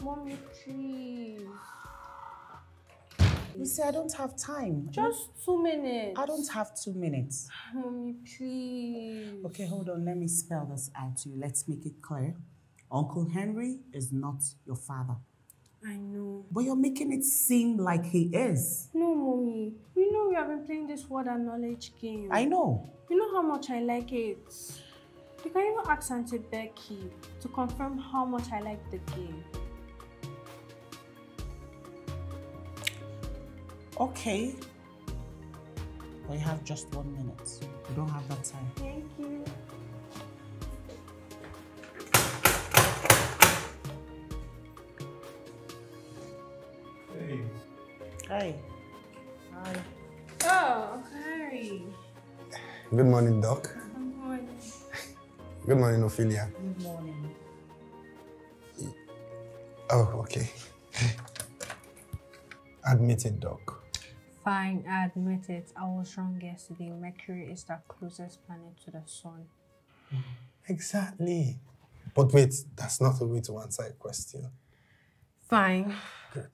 Mommy, please. You see, I don't have time. Just two minutes. I don't have two minutes. Mommy, please. Okay, hold on. Let me spell this out to you. Let's make it clear. Uncle Henry is not your father. I know. But you're making it seem like he is. No, mommy. You know we have been playing this word and knowledge game. I know. You know how much I like it. You can even ask Auntie Becky to confirm how much I like the game. Okay. But you have just one minute. You don't have that time. Thank you. Hey. Hey. Hi. Oh, Harry. Good morning, Doc. Good morning. Good morning, Ophelia. Good morning. Oh, okay. Admit it, Doc. Fine, I admit it. I was wrong yesterday. Mercury is the closest planet to the sun. Exactly. But wait, that's not the way to answer a question. Fine. Good.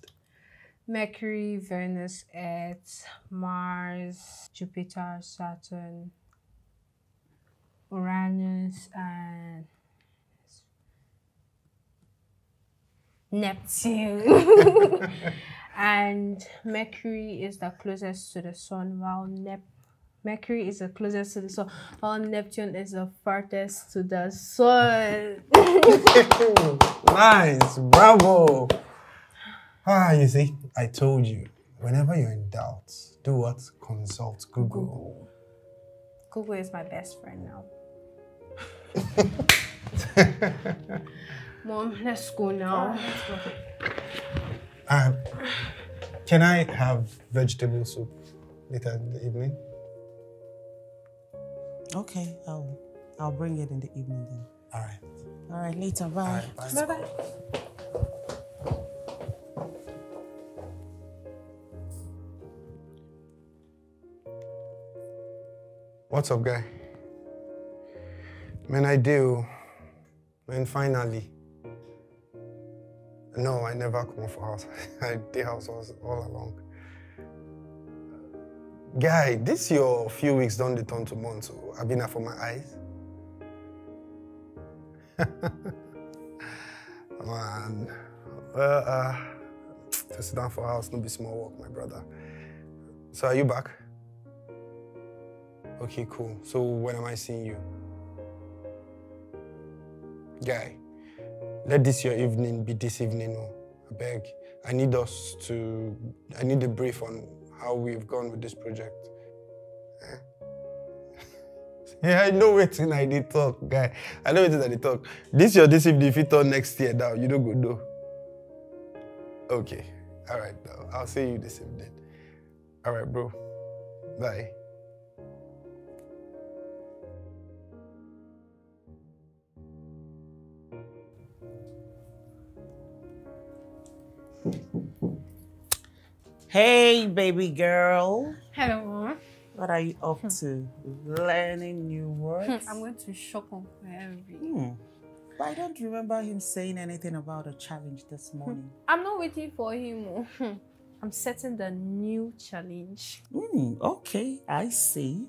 Mercury, Venus, Earth, Mars, Jupiter, Saturn, Uranus, and Neptune. and Mercury is the closest to the sun, while Nep- Mercury is the closest to the sun, while Neptune is the farthest to the sun. nice, bravo. Ah, you see, I told you, whenever you're in doubt, do what? Consult Google. Google is my best friend now. Mom, let's go now. Um, can I have vegetable soup later in the evening? Okay, I'll I'll bring it in the evening then. All right. All right, later. Bye. All right, bye. Bye bye. What's up, guy? Man, I do. Man, finally. No, I never come for house. I did house all, all along. Guy, this your few weeks don't they turn to months, so I've been out for my eyes. Man, well, uh, to sit down for house, no be small work, my brother. So are you back? Okay, cool. So when am I seeing you? Guy, let this your evening be this evening. Oh, I beg. I need us to. I need a brief on how we've gone with this project. Eh? yeah, I know waiting. I did talk, guy. I know waiting. I did talk. This your this evening. If you talk next year, now you don't go do. Okay. All right. Now I'll see you this evening. All right, bro. Bye. Hey, baby girl. Hello, What are you up to? Learning new words? I'm going to shop on Harry. Hmm. But I don't remember him saying anything about a challenge this morning. I'm not waiting for him. oh. I'm setting the new challenge. Hmm, okay, I see.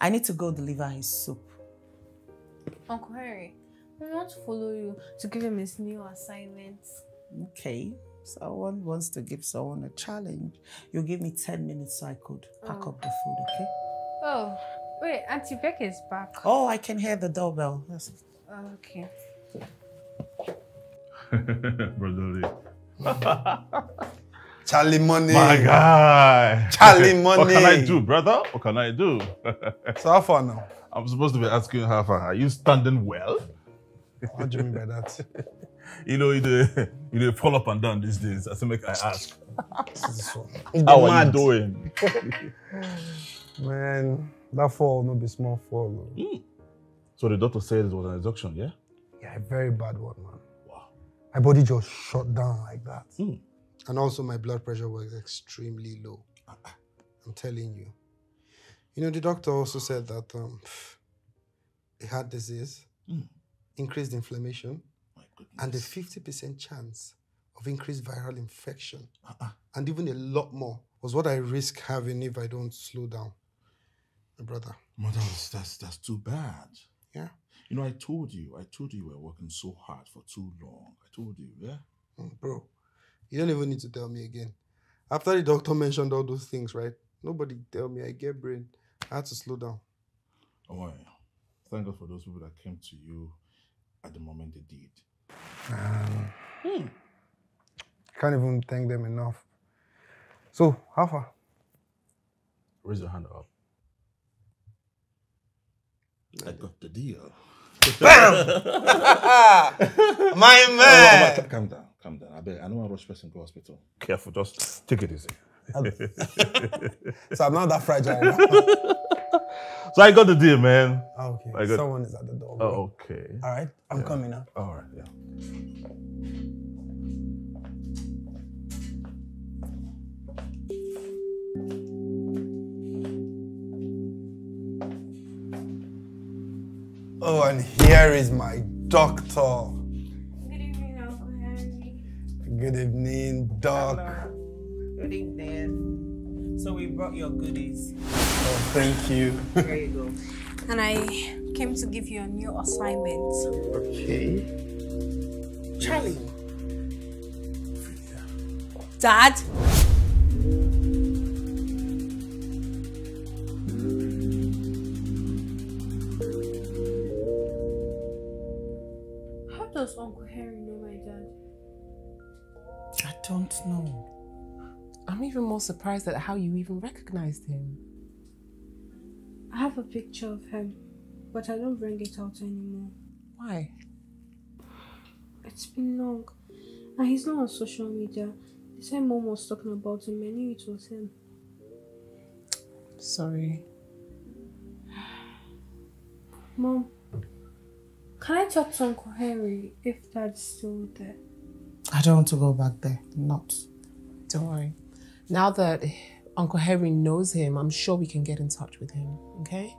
I need to go deliver his soup. Uncle Harry, I want to follow you to give him his new assignment. Okay, someone wants to give someone a challenge. You give me 10 minutes so I could pack up the food, okay? Oh, wait, Auntie Beck is back. Oh, I can hear the doorbell. Yes. Oh, okay. Brother Lee. Charlie Money. My guy. Charlie Money. What can I do, brother? What can I do? So how far now? I'm supposed to be asking you how far. Are you standing well? What do you mean by that? You know, you do, you do fall up and down these days. I say, make I ask. You How dey are you doing? Man, that fall no be small fall. oh. So the doctor said it was an exhaustion, yeah? Yeah, a very bad one, man. Wow. My body just shut down like that. Hmm. And also my blood pressure was extremely low. I'm telling you. You know, the doctor also said that um, a heart disease, Hmm. increased inflammation, My goodness. and a 50% chance of increased viral infection. Uh-uh. And even a lot more was what I risk having if I don't slow down. My brother. Mother, that's, that's, that's too bad. Yeah. You know, I told you, I told you you were working so hard for too long. I told you, yeah? Mm, Bro, you don't even need to tell me again. After the doctor mentioned all those things, right? Nobody tell me I get brain. I had to slow down. Oh, why? Thank God for those people that came to you at the moment they did. Um, Can't even thank them enough. So, how far? Raise your hand up. I got the deal. My Oh, man! oh, calm down, calm down. I beg. I don't want to rush person to hospital. Careful, just take it easy. so I'm not that fragile. Now. So I got the deal, man. Ah, okay. I got- Someone is at the door. Oh, okay. All right, I'm Yeah. coming now. All right, yeah. Oh, and here is my doctor. Good evening, Uncle Henry. Good evening, doc. Good evening. So we brought your goodies. Oh, thank you. There you go. And I came to give you a new assignment. okay. Charlie. Dad? How does Uncle Harry know my dad? I don't know. I'm even more surprised at how you even recognized him. I have a picture of him, but I don't bring it out anymore. Why? It's been long, and he's not on social media. The time mom was talking about him, I knew it was him. Sorry. Mom, can I talk to Uncle Henry if Dad's still there? I don't want to go back there. Not. Don't worry. Now that Uncle Harry knows him, I'm sure we can get in touch with him, okay?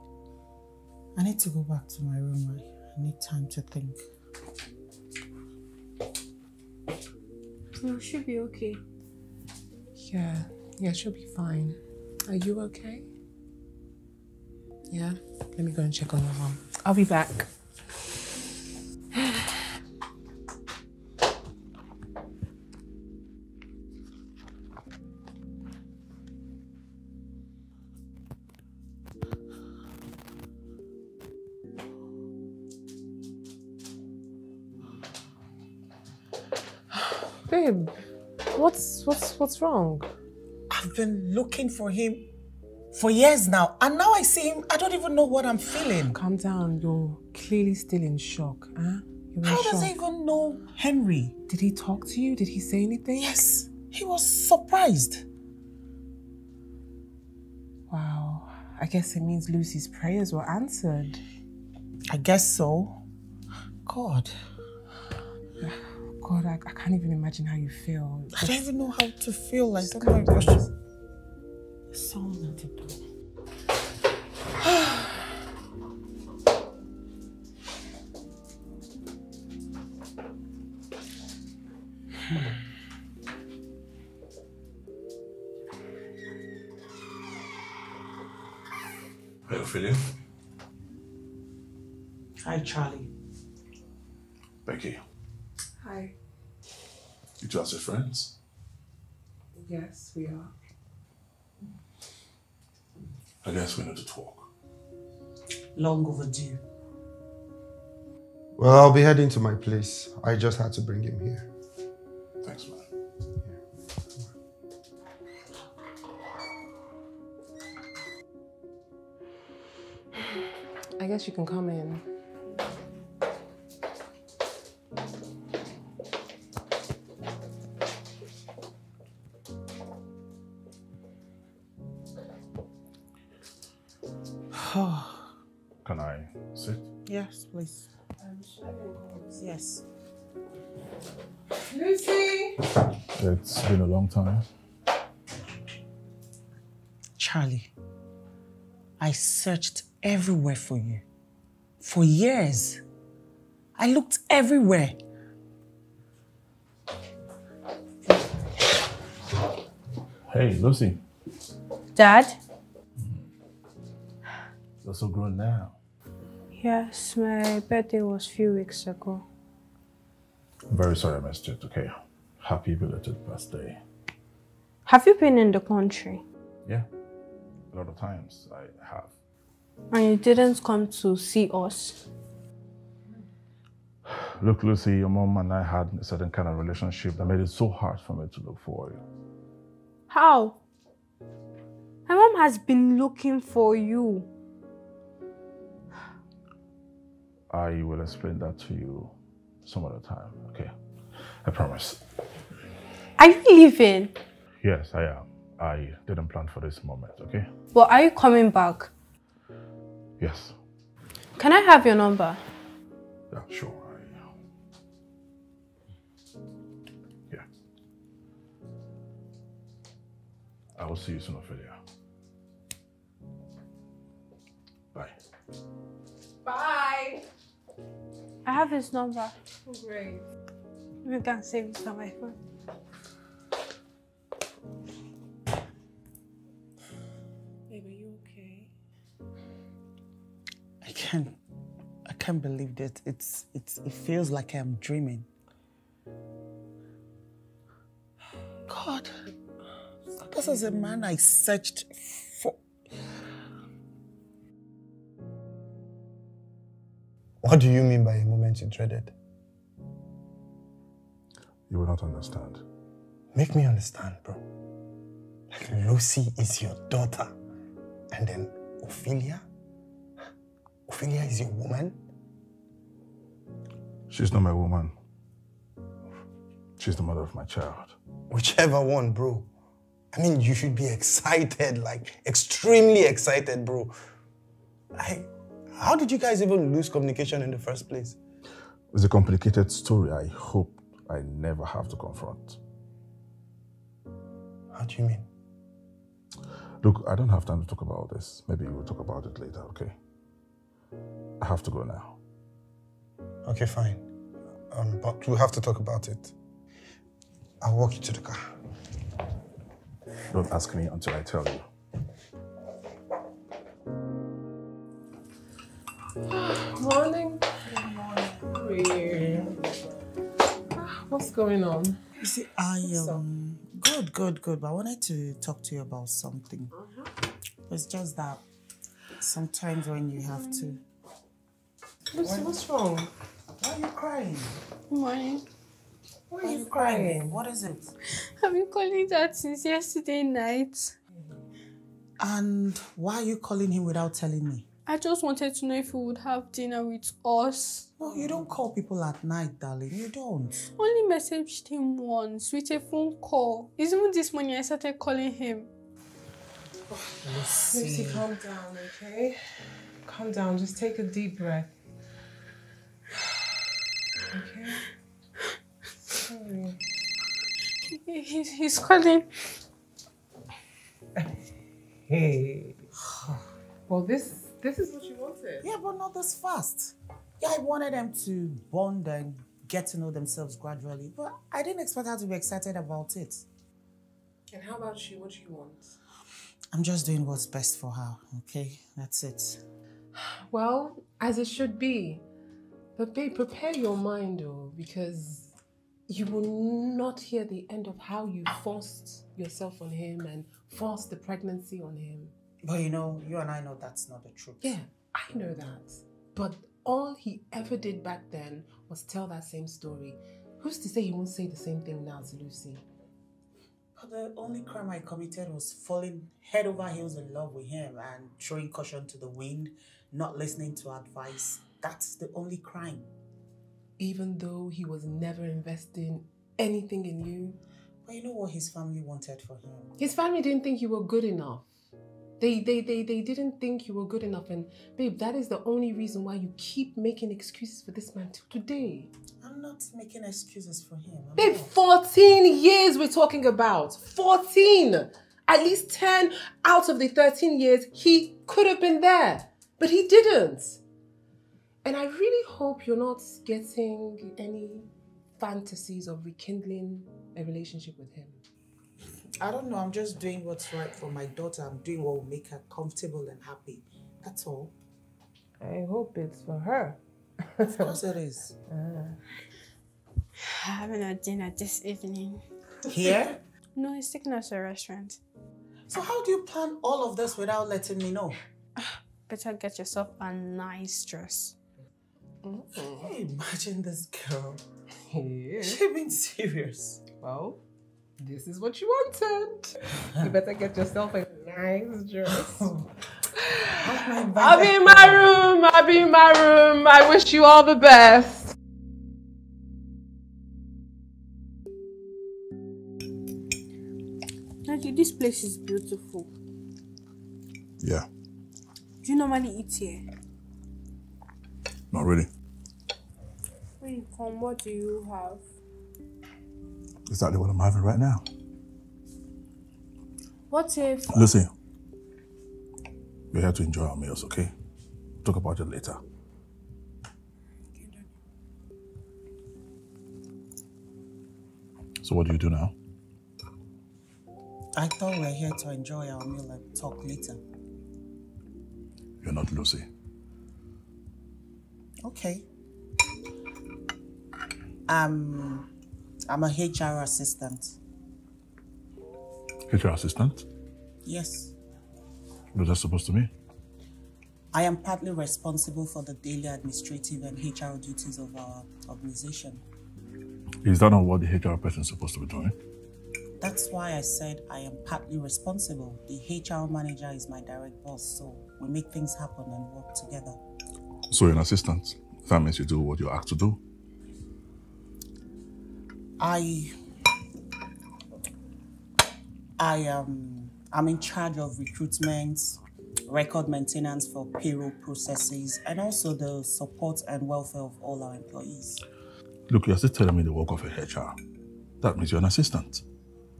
I need to go back to my room. I, I need time to think. No, she'll be okay. Yeah, yeah, she'll be fine. Are you okay? Yeah? Let me go and check on your mom. I'll be back. Wrong? I've been looking for him for years now, and now I see him. I don't even know what I'm feeling. Calm down. You're clearly still in shock, huh? In How shock. does he even know Henry? Did he talk to you? Did he say anything? Yes, he was surprised. Wow. I guess it means Lucy's prayers were answered. I guess so. God, God, I, I can't even imagine how you feel. I don't even know how to feel. Like, oh my gosh. There's Someone at the door. Long overdue. Well, I'll be heading to my place. I just had to bring him here. Thanks, man. I guess you can come in. Please. Yes. Lucy! It's been a long time. Charlie, I searched everywhere for you. For years. I looked everywhere. Hey, Lucy. Dad? You're so grown now. Yes, my birthday was a few weeks ago. I'm very sorry I missed it, okay? Happy belated birthday. Have you been in the country? Yeah. A lot of times I have. And you didn't come to see us? Look, Lucy, your mom and I had a certain kind of relationship that made it so hard for me to look for you. How? My mom has been looking for you. I will explain that to you some other time, okay? I promise. Are you leaving? Yes, I am. I didn't plan for this moment, okay? But are you coming back? Yes. Can I have your number? Yeah, sure. I, yeah. I will see you soon, Ophelia. Bye. Bye! I have his number. Oh, great. You can save it on my phone. Babe, are you okay? I can't I can't believe that it's it's it feels like I'm dreaming. God. This is a man I searched What do you mean by a moment you dreaded? You will not understand. Make me understand, bro. Like Lucy is your daughter, and then Ophelia? Ophelia is your woman? She's not my woman. She's the mother of my child. Whichever one, bro. I mean, you should be excited, like extremely excited, bro. I, how did you guys even lose communication in the first place? It's a complicated story I hope I never have to confront. How do you mean? Look, I don't have time to talk about this. Maybe we'll talk about it later, okay? I have to go now. Okay, fine. Um, but we'll have to talk about it. I'll walk you to the car. Don't ask me until I tell you. Morning. Good morning. What's going on? You see, I um good, good, good. But I wanted to talk to you about something. It's just that sometimes when you have to Lucy, what's wrong? Why are you crying? Morning. Why are you crying? What is it? I've been calling that since yesterday night. And why are you calling him without telling me? I just wanted to know if he would have dinner with us. No, you don't call people at night, darling. You don't. Only messaged him once with a phone call. It's even this morning I started calling him. Lucy, calm down, okay? Calm down. Just take a deep breath. Okay? Sorry. He- He's, he's calling. Hey. Well, this this is what you wanted. Yeah, but not this fast. Yeah, I wanted them to bond and get to know themselves gradually, but I didn't expect her to be excited about it. And how about you? What do you want? I'm just doing what's best for her, okay? That's it. Well, as it should be. But babe, prepare your mind though, because you will not hear the end of how you forced yourself on him and forced the pregnancy on him. But you know, you and I know that's not the truth. Yeah, I know that. But all he ever did back then was tell that same story. Who's to say he won't say the same thing now to Lucy? But the only crime I committed was falling head over heels in love with him and throwing caution to the wind, not listening to advice. That's the only crime. Even though he was never investing anything in you, But you know what his family wanted for him? his family didn't think you were good enough. They, they, they, they didn't think you were good enough. And babe, that is the only reason why you keep making excuses for this man till today. I'm not making excuses for him. I'm Babe, not. 14 years we're talking about. 14! At least 10 out of the 13 years he could have been there. But he didn't. And I really hope you're not getting any fantasies of rekindling a relationship with him. I don't know. I'm just doing what's right for my daughter. I'm doing what will make her comfortable and happy. That's all. I hope it's for her. Of course it is. Uh, having a dinner this evening. Here? No, it's taking us to a restaurant. So how do you plan all of this without letting me know? Ah, better get yourself a nice dress. Can you imagine this girl? Yeah. She being serious. Well, this is what you wanted. You better get yourself a nice dress. Oh. I'll be in my room. I'll be in my room. I wish you all the best. Daddy, this place is beautiful. Yeah, Do you normally eat here? not really. When you come, what do you have? Exactly what I'm having right now. What if Lucy, we're here to enjoy our meals, okay? Talk about it later. So what do you do now? I thought we were here to enjoy our meal and talk later. You're not Lucy. Okay. Um, I'm a HR assistant. HR assistant? Yes. What's that supposed to mean? I am partly responsible for the daily administrative and HR duties of our organization. Is that not what the HR person is supposed to be doing? That's why I said I am partly responsible. The HR manager is my direct boss, so we make things happen and work together. So you're an assistant. That means you do what you're asked to do. I I am I'm in charge of recruitment, record maintenance for payroll processes, and also the support and welfare of all our employees. Look, you're still telling me the work of a HR. That means you're an assistant.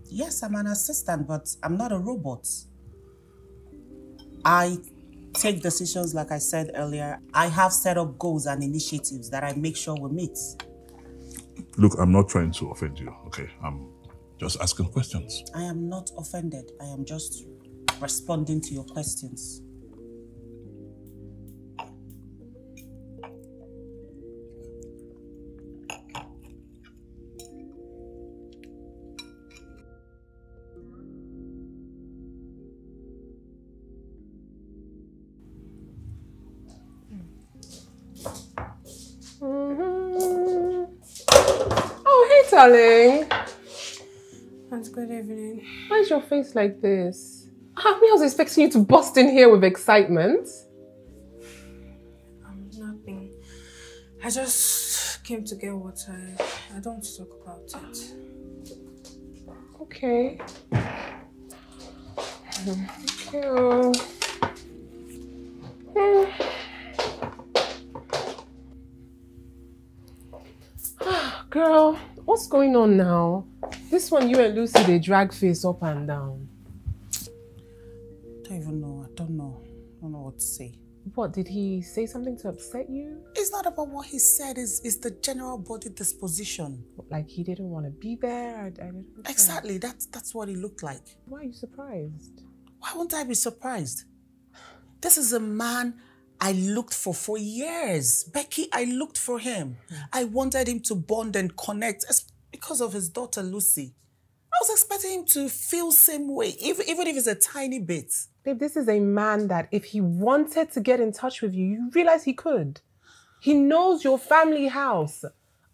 Yes, I'm an assistant, but I'm not a robot. I take decisions like I said earlier. I have set up goals and initiatives that I make sure we meet. Look, I'm not trying to offend you, okay? I'm just asking questions. I am not offended. I am just responding to your questions. Darling. That's good evening. Why is your face like this? Ah, I mean, I was expecting you to bust in here with excitement. I'm nothing. I just came to get water. I don't want to talk about it. Okay. Thank you. Girl, what's going on now? This one, you and Lucy, they drag face up and down. I don't even know. I don't know. I don't know what to say. What, did he say something to upset you? It's not about what he said. It's, it's the general body disposition. Like he didn't want to be there? I, I didn't Exactly. That's that's what he looked like. Why are you surprised? Why won't I be surprised? This is a man I looked for for years. Becky, I looked for him. Hmm. I wanted him to bond and connect because of his daughter Lucy. I was expecting him to feel same way, even, even if it's a tiny bit. Babe, this is a man that if he wanted to get in touch with you, you realize he could. He knows your family house.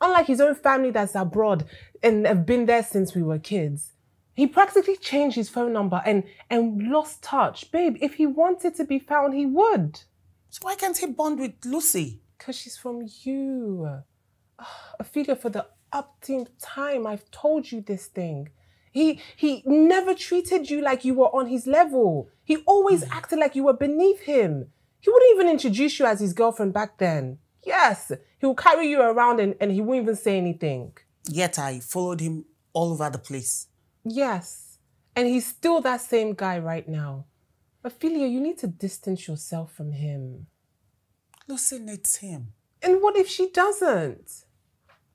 Unlike his own family that's abroad and have been there since we were kids. He practically changed his phone number and, and lost touch. Babe, if he wanted to be found, he would. So why can't he bond with Lucy? Because she's from you. Ah, Ophelia, for the upteenth time, I've told you this thing. He he never treated you like you were on his level. He always acted like you were beneath him. He wouldn't even introduce you as his girlfriend back then. Yes, he will carry you around and, and he won't even say anything. Yet I followed him all over the place. Yes, and he's still that same guy right now. Ophelia, you need to distance yourself from him. Lucy needs him. And what if she doesn't?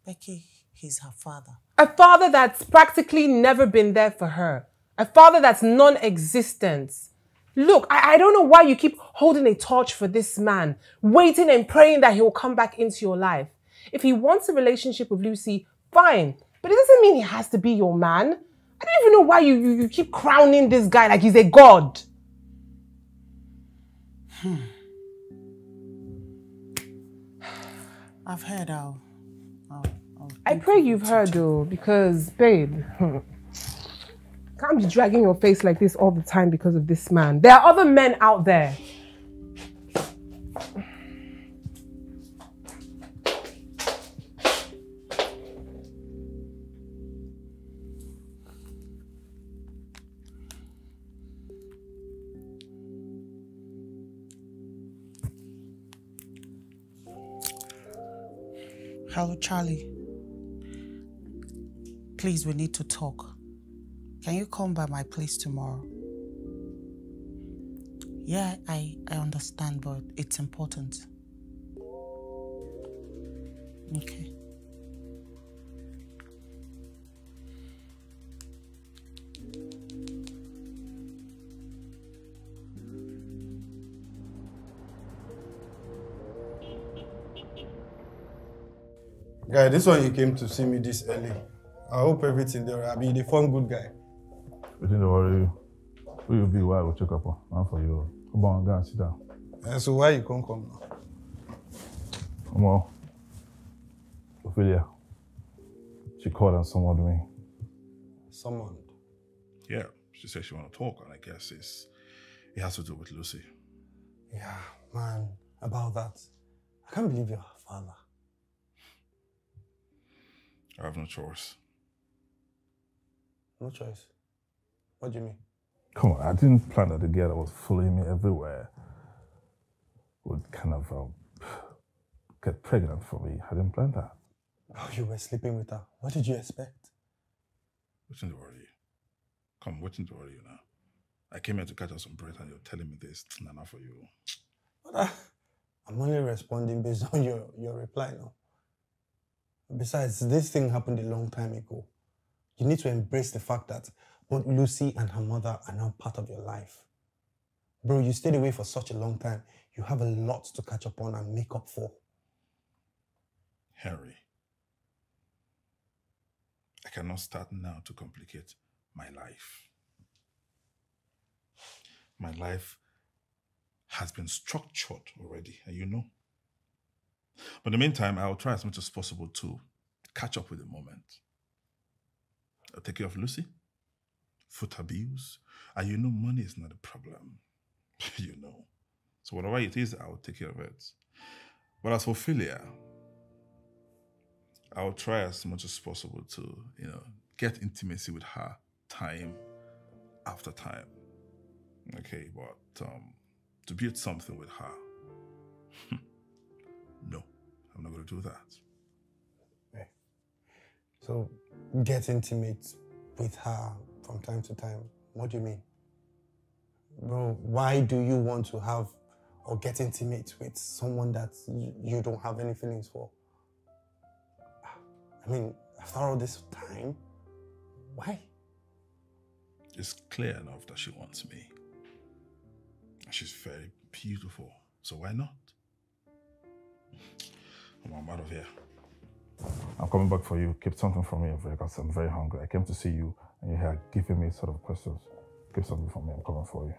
Becky, he's her father. A father that's practically never been there for her. A father that's non existent. Look, I, I don't know why you keep holding a torch for this man, waiting and praying that he'll come back into your life. If he wants a relationship with Lucy, fine. But it doesn't mean he has to be your man. I don't even know why you, you, you keep crowning this guy like he's a god. I've heard how, how I pray you've heard though, because babe, can't be dragging your face like this all the time because of this man. There are other men out there. Charlie. Please, we need to talk. Can you come by my place tomorrow? Yeah, I, I understand, but it's important. Okay. Guy, this one you came to see me this early. I hope everything there. I be the fun good guy. Wetin dey worry you? Who you be? Why we go check up on? Not for you. Come on, go and sit down. And so why you can't come now? Come on. Ophelia. She called and summoned me. Summoned. Yeah, she said she want to talk, and I guess it's it has to do with Lucy. Yeah, man, about that. I can't believe you're her father. I have no choice. No choice. What do you mean? Come on, I didn't plan that the girl that was following me everywhere would kind of um, get pregnant for me. I didn't plan that. Oh, you were sleeping with her. What did you expect? What's in the worry you? Come, what's in the worry you now? I came here to catch up some bread and you're telling me this. Nah, not for you. But, uh, I'm only responding based on your, your reply now. Besides, this thing happened a long time ago. You need to embrace the fact that both Lucy and her mother are now part of your life. Bro, you stayed away for such a long time. You have a lot to catch up on and make up for. Harry, I cannot start now to complicate my life. My life has been structured already, and you know. But in the meantime, I will try as much as possible to catch up with the moment. I'll take care of Lucy, foot abuse, and you know money is not a problem. you know. So whatever it is, I will take care of it. But as for Philia, I'll try as much as possible to, you know, get intimacy with her time after time. Okay, but um, to build something with her, no, I'm not going to do that. Eh. So, get intimate with her from time to time. What do you mean? Bro, why do you want to have or get intimate with someone that you, you don't have any feelings for? I mean, after all this time, why? It's clear enough that she wants me. She's very beautiful. So why not? I'm out of here. I'm coming back for you. Keep something for me because I'm very hungry. I came to see you and you're here giving me sort of questions. Keep something for me. I'm coming for you.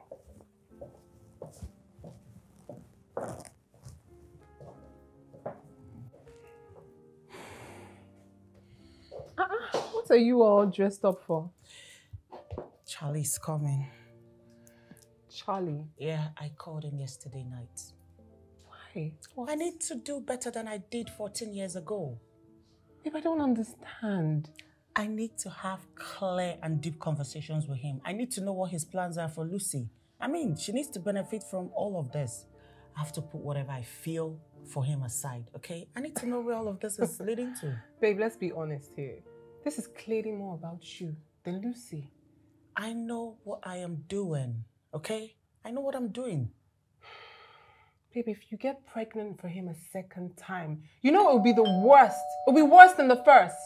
Uh-uh. What are you all dressed up for? Charlie's coming. Charlie. Yeah, I called him yesterday night. Why? Well, I need to do better than I did 14 years ago. Babe, I don't understand. I need to have clear and deep conversations with him. I need to know what his plans are for Lucy. I mean, she needs to benefit from all of this. I have to put whatever I feel for him aside, okay? I need to know where all of this is leading to. Babe, let's be honest here. This is clearly more about you than Lucy. I know what I am doing, okay? I know what I'm doing. Babe, if you get pregnant for him a second time, you know it will be the worst. It will be worse than the first.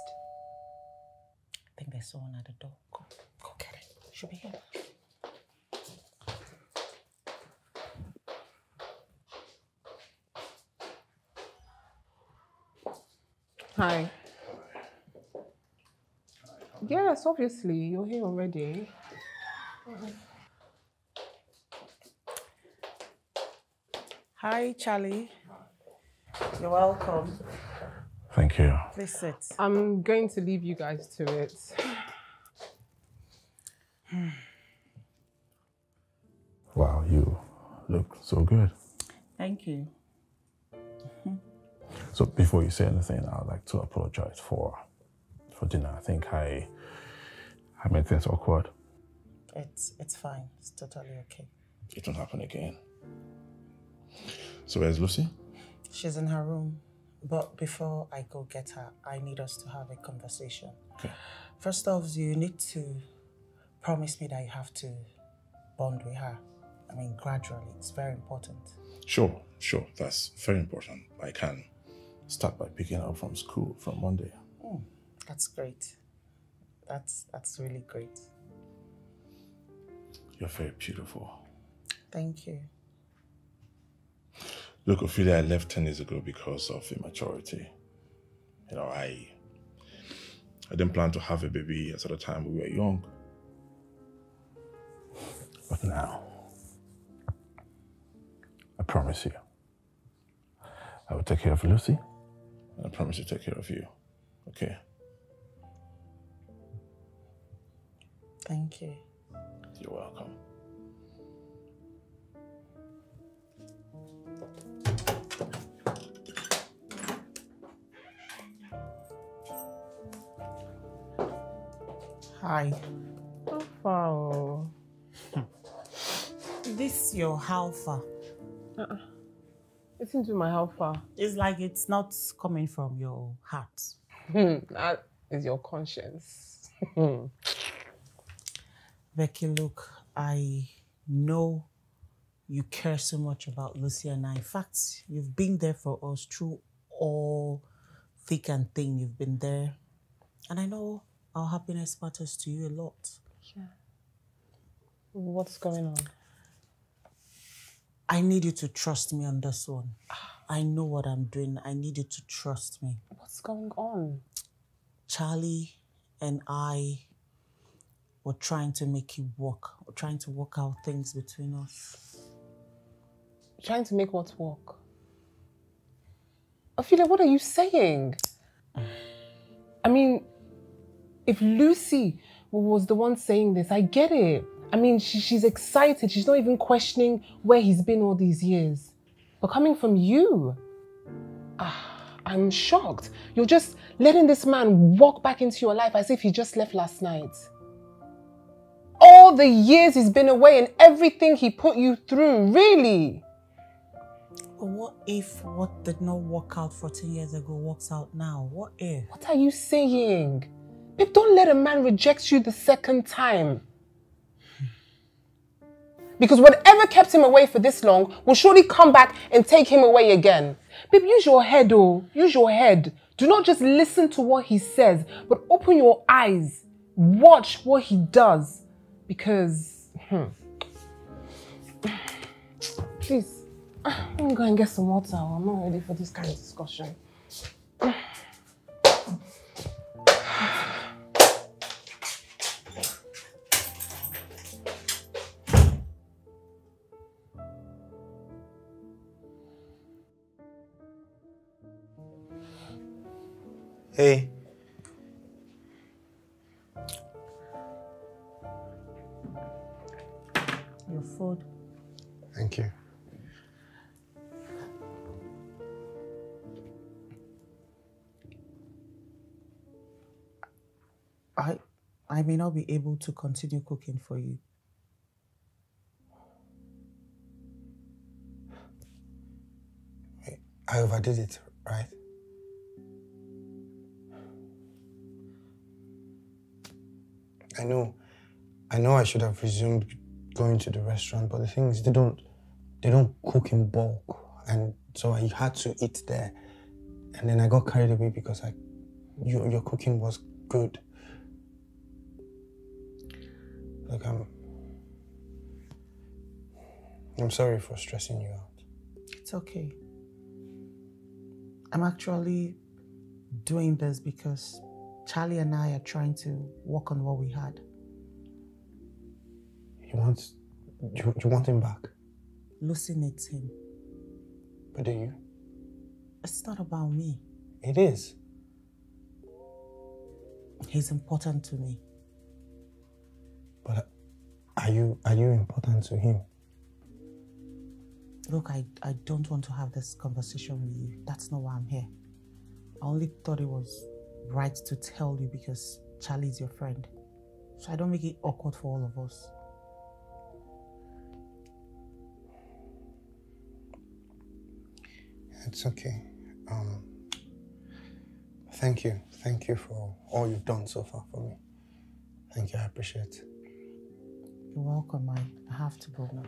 I think there's someone at the door. Go, go get it. Should be here. Hi. Yes, obviously. You're here already. Mm-hmm. Hi, Charlie. You're welcome. Thank you. Please sit. I'm going to leave you guys to it. Wow, you look so good. Thank you. So before you say anything, I'd like to apologize for for dinner. I think I I made things awkward. It's it's fine. It's totally okay. It won't happen again. So where's Lucy? She's in her room. But before I go get her, I need us to have a conversation. Okay. First off, you need to promise me that you have to bond with her. I mean, gradually. It's very important. Sure, sure. That's very important. I can start by picking her up from school from Monday. Mm, that's great. That's that's really great. You're very beautiful. Thank you. Look, Ophelia, I left 10 years ago because of immaturity. You know, I I didn't plan to have a baby at the time we were young. But now, I promise you, I will take care of Lucy, and I promise to take care of you. Okay? Thank you. You're welcome. Hi. Wow. This your how far? Uh-uh. Listen to my how far. It's like it's not coming from your heart. Hmm, that is your conscience. Becky, look, I know you care so much about Lucy and I. In fact, you've been there for us through all thick and thin. You've been there. And I know our happiness matters to you a lot. yeah. What's going on? I need you to trust me on this one. I know what I'm doing. I need you to trust me. What's going on? Charlie and I were trying to make it work. We're trying to work out things between us. Trying to make what work? Ophelia, what are you saying? I mean, if Lucy was the one saying this, I get it. I mean, she, she's excited. She's not even questioning where he's been all these years. But coming from you, ah, I'm shocked. You're just letting this man walk back into your life as if he just left last night. All the years he's been away and everything he put you through, really? What if what did not work out 14 years ago works out now? What if? What are you saying? Babe, don't let a man reject you the second time. Because whatever kept him away for this long will surely come back and take him away again. Babe, use your head, oh. Use your head. Do not just listen to what he says, but open your eyes. Watch what he does. Because, hmm, please, let me go and get some water. I'm not ready for this kind of discussion. Hey. Your food. Thank you. I I may not be able to continue cooking for you. I overdid it, right? I know, I know I should have resumed going to the restaurant, but the thing is, they don't, they don't cook in bulk, and so I had to eat there, and then I got carried away because I, your your cooking was good. Look, I'm, I'm sorry for stressing you out. It's okay. I'm actually doing this because Charlie and I are trying to work on what we had. You want, you, you want him back, Lucy needs him. but do you? It's not about me. It is. He's important to me. But are you are you important to him? Look, I, I don't want to have this conversation with you. That's not why I'm here. I only thought it was right to tell you because Charlie's your friend. So I don't make it awkward for all of us. It's okay. Um, thank you. Thank you for all you've done so far for me. Thank you. I appreciate it. You're welcome. I, I have to go now.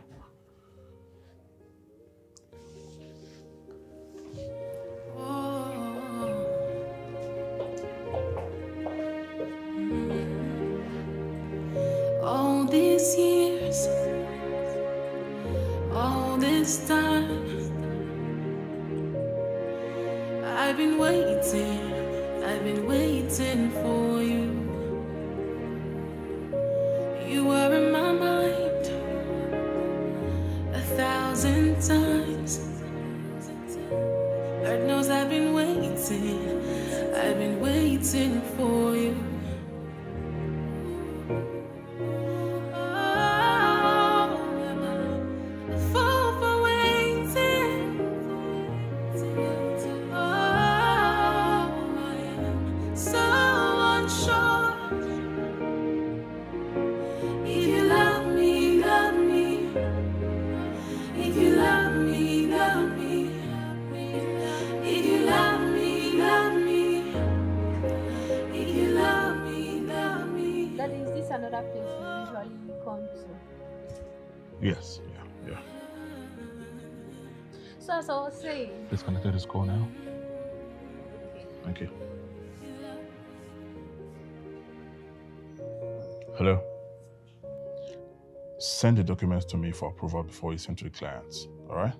Send the documents to me for approval before you send to the clients. All right?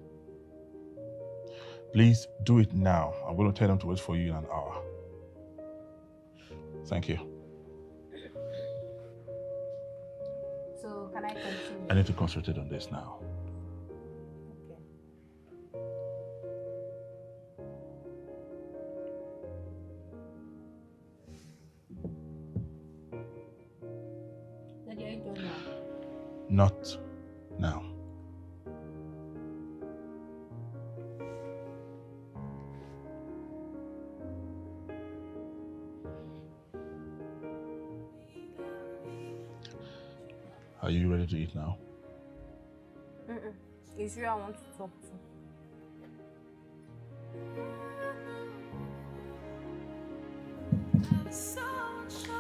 Please do it now. I'm going to tell them to wait for you in an hour. Thank you. so can I continue? I need to concentrate on this now. Not now. Are you ready to eat now? Mm-mm. It's you I want to talk to.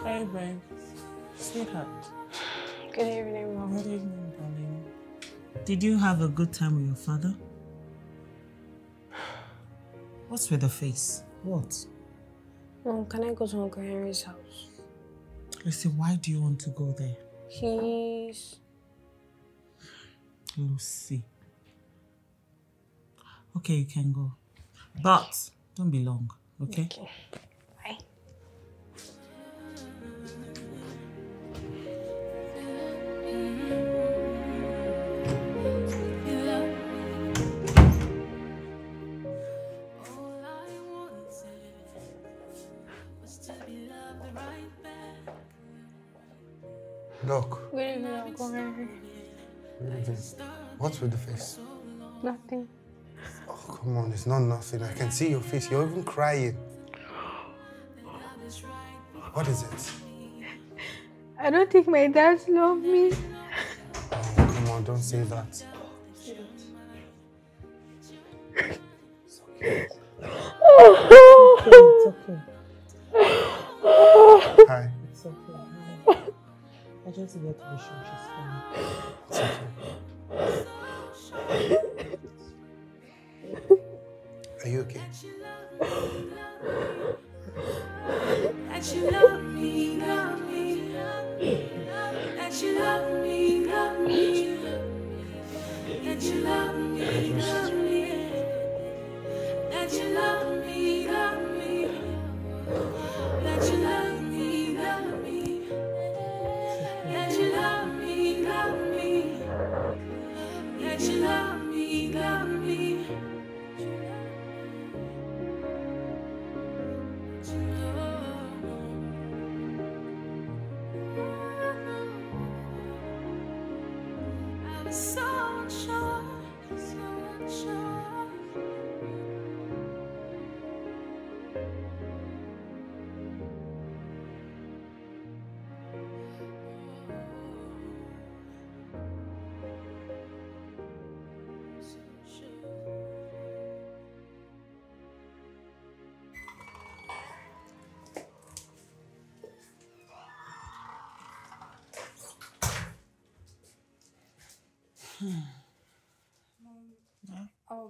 Hey, babe. Sweetheart. Good evening, Mom. Good evening, darling. Did you have a good time with your father? What's with the face? What? Mom, can I go to Uncle Henry's house? Lucy, why do you want to go there? He's. Lucy. Okay, you can go. But don't be long, okay? Okay. Good evening, Uncle Henry. what's with the face? Nothing. Oh, come on, it's not nothing. I can see your face. You're even crying. What is it? I don't think my dad love me. Oh, come on, don't say that. It's okay. Hi. It's okay. I just get to be sure she's fine. It's okay. Are you okay?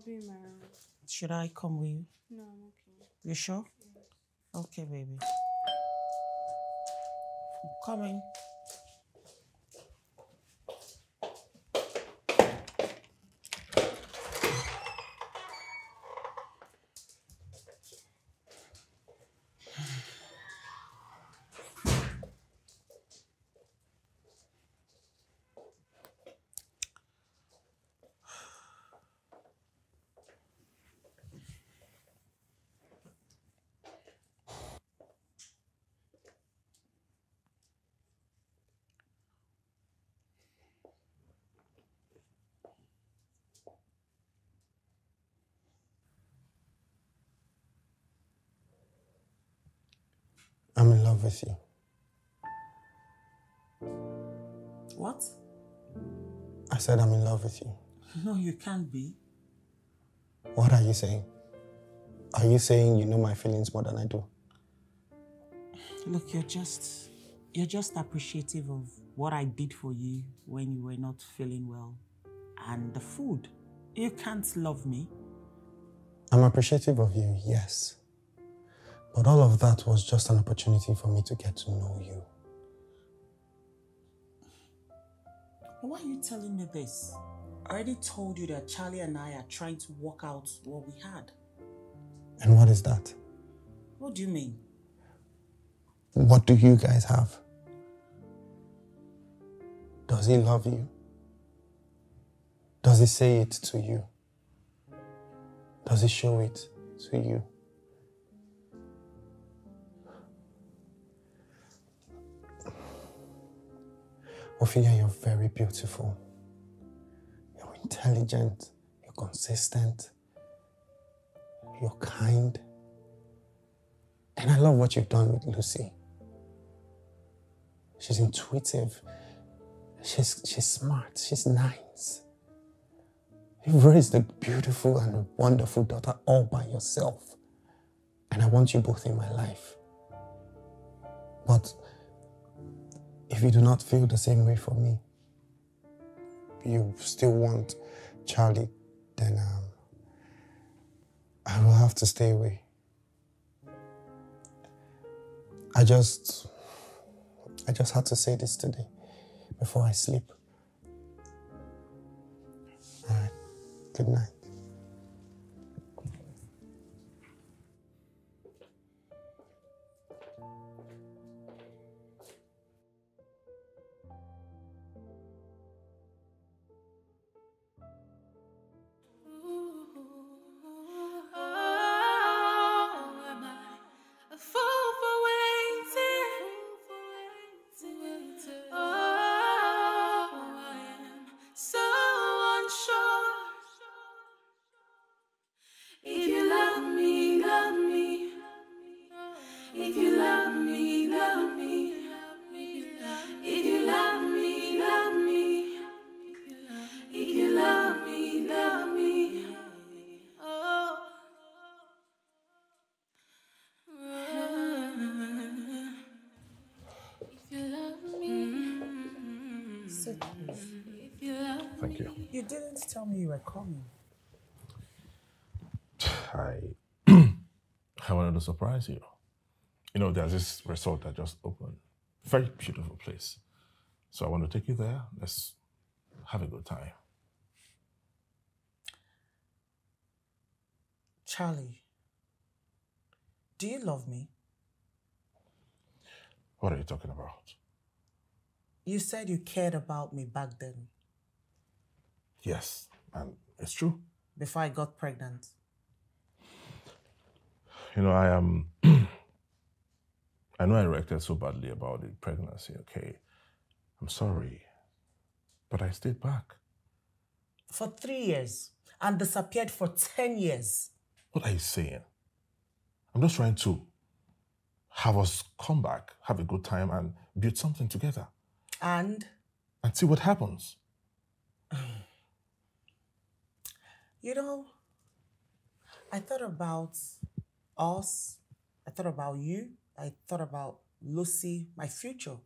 I'll be in my room. Should I come with you? No, I'm okay. You sure? Okay, baby. Coming. I'm in you. What? I said I'm in love with you. No, you can't be. What are you saying? Are you saying you know my feelings more than I do? Look, you're just you're just appreciative of what I did for you when you were not feeling well. And the food. You can't love me. I'm appreciative of you, yes. But all of that was just an opportunity for me to get to know you. Why are you telling me this? I already told you that Charlie and I are trying to work out what we had. And what is that? What do you mean? What do you guys have? Does he love you? Does he say it to you? Does he show it to you? Ophelia, you're very beautiful. You're intelligent. You're consistent. You're kind. And I love what you've done with Lucy. She's intuitive. She's, she's smart. She's nice. You've raised a beautiful and wonderful daughter all by yourself. And I want you both in my life. But if you do not feel the same way for me, you still want Charlie, then um, I will have to stay away. I just, I just had to say this today before I sleep. All right. Good night. Surprise you. You know, there's this resort that just opened. Very beautiful place. So I want to take you there. Let's have a good time. Charlie, do you love me? What are you talking about? You said you cared about me back then, Yes, and it's true. before I got pregnant. You know, I am. I know I reacted so badly about the pregnancy, okay? I'm sorry. But I stayed back. For three years and disappeared for 10 years. What are you saying? I'm just trying to have us come back, have a good time, and build something together And and see what happens. You know, I thought about us. I thought about you. I thought about Lucy, my future.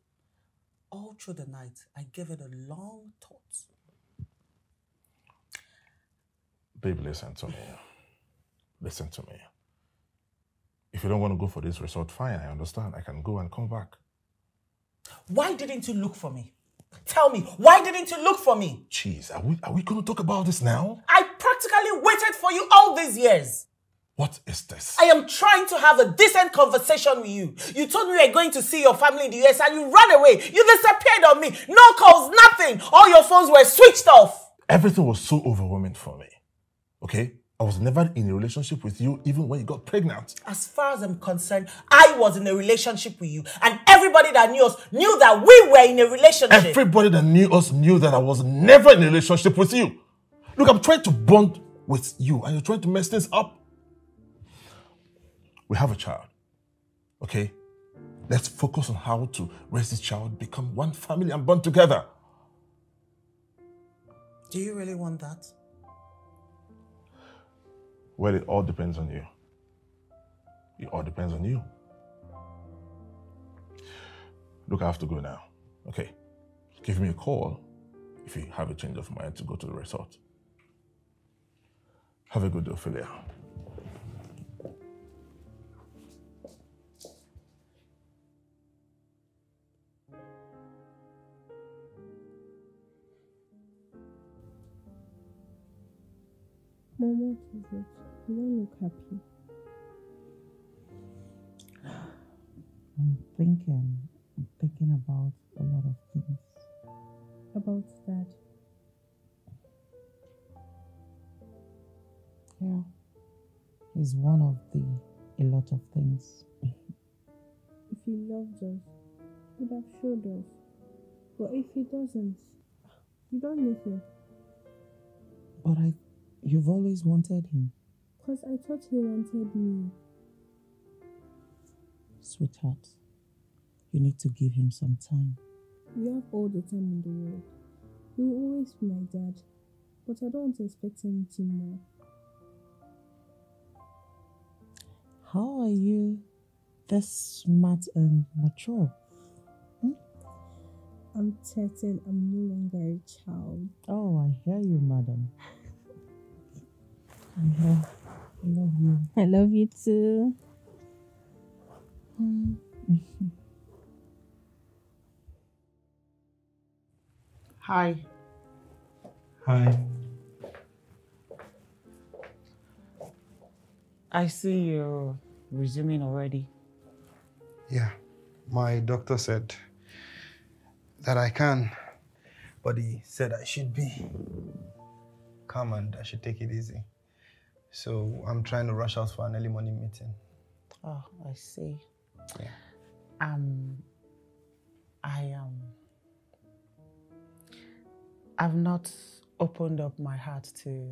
All through the night, I gave it a long thought. Babe, listen to me. Listen to me. If you don't want to go for this resort, fine, I understand. I can go and come back. Why didn't you look for me? Tell me, why didn't you look for me? Jeez, are we, are we going to talk about this now? I practically waited for you all these years. What is this? I am trying to have a decent conversation with you. You told me you were going to see your family in the US and you ran away. You disappeared on me. No calls, nothing. All your phones were switched off. Everything was so overwhelming for me. Okay? I was never in a relationship with you even when you got pregnant. As far as I'm concerned, I was in a relationship with you, and everybody that knew us knew that we were in a relationship. Everybody that knew us knew that I was never in a relationship with you. Look, I'm trying to bond with you and you're trying to mess things up. We have a child. Okay? Let's focus on how to raise this child, become one family, and bond together. Do you really want that? Well, it all depends on you. It all depends on you. Look, I have to go now. Okay. Give me a call if you have a change of mind to go to the resort. Have a good day, Ophelia. Mom, what is it? You don't look happy. I'm thinking, I'm thinking about a lot of things. About that. Yeah. It's one of the a lot of things. If he loved us, he would have showed us. But if he doesn't, you don't live here. But I you've always wanted him. Because I thought he wanted me. Sweetheart, you need to give him some time. You have all the time in the world. You will always be my dad. But I don't expect anything more. How are you this smart and mature? Hmm? I'm 13. I'm no longer a child. Oh, I hear you, madam. I love you. I love you too. Hi. Hi. I see you're resuming already. Yeah, my doctor said that I can, but he said I should be calm and I should take it easy. So I'm trying to rush out for an early morning meeting. Oh, I see. Yeah. Um, I am. I've not opened up my heart to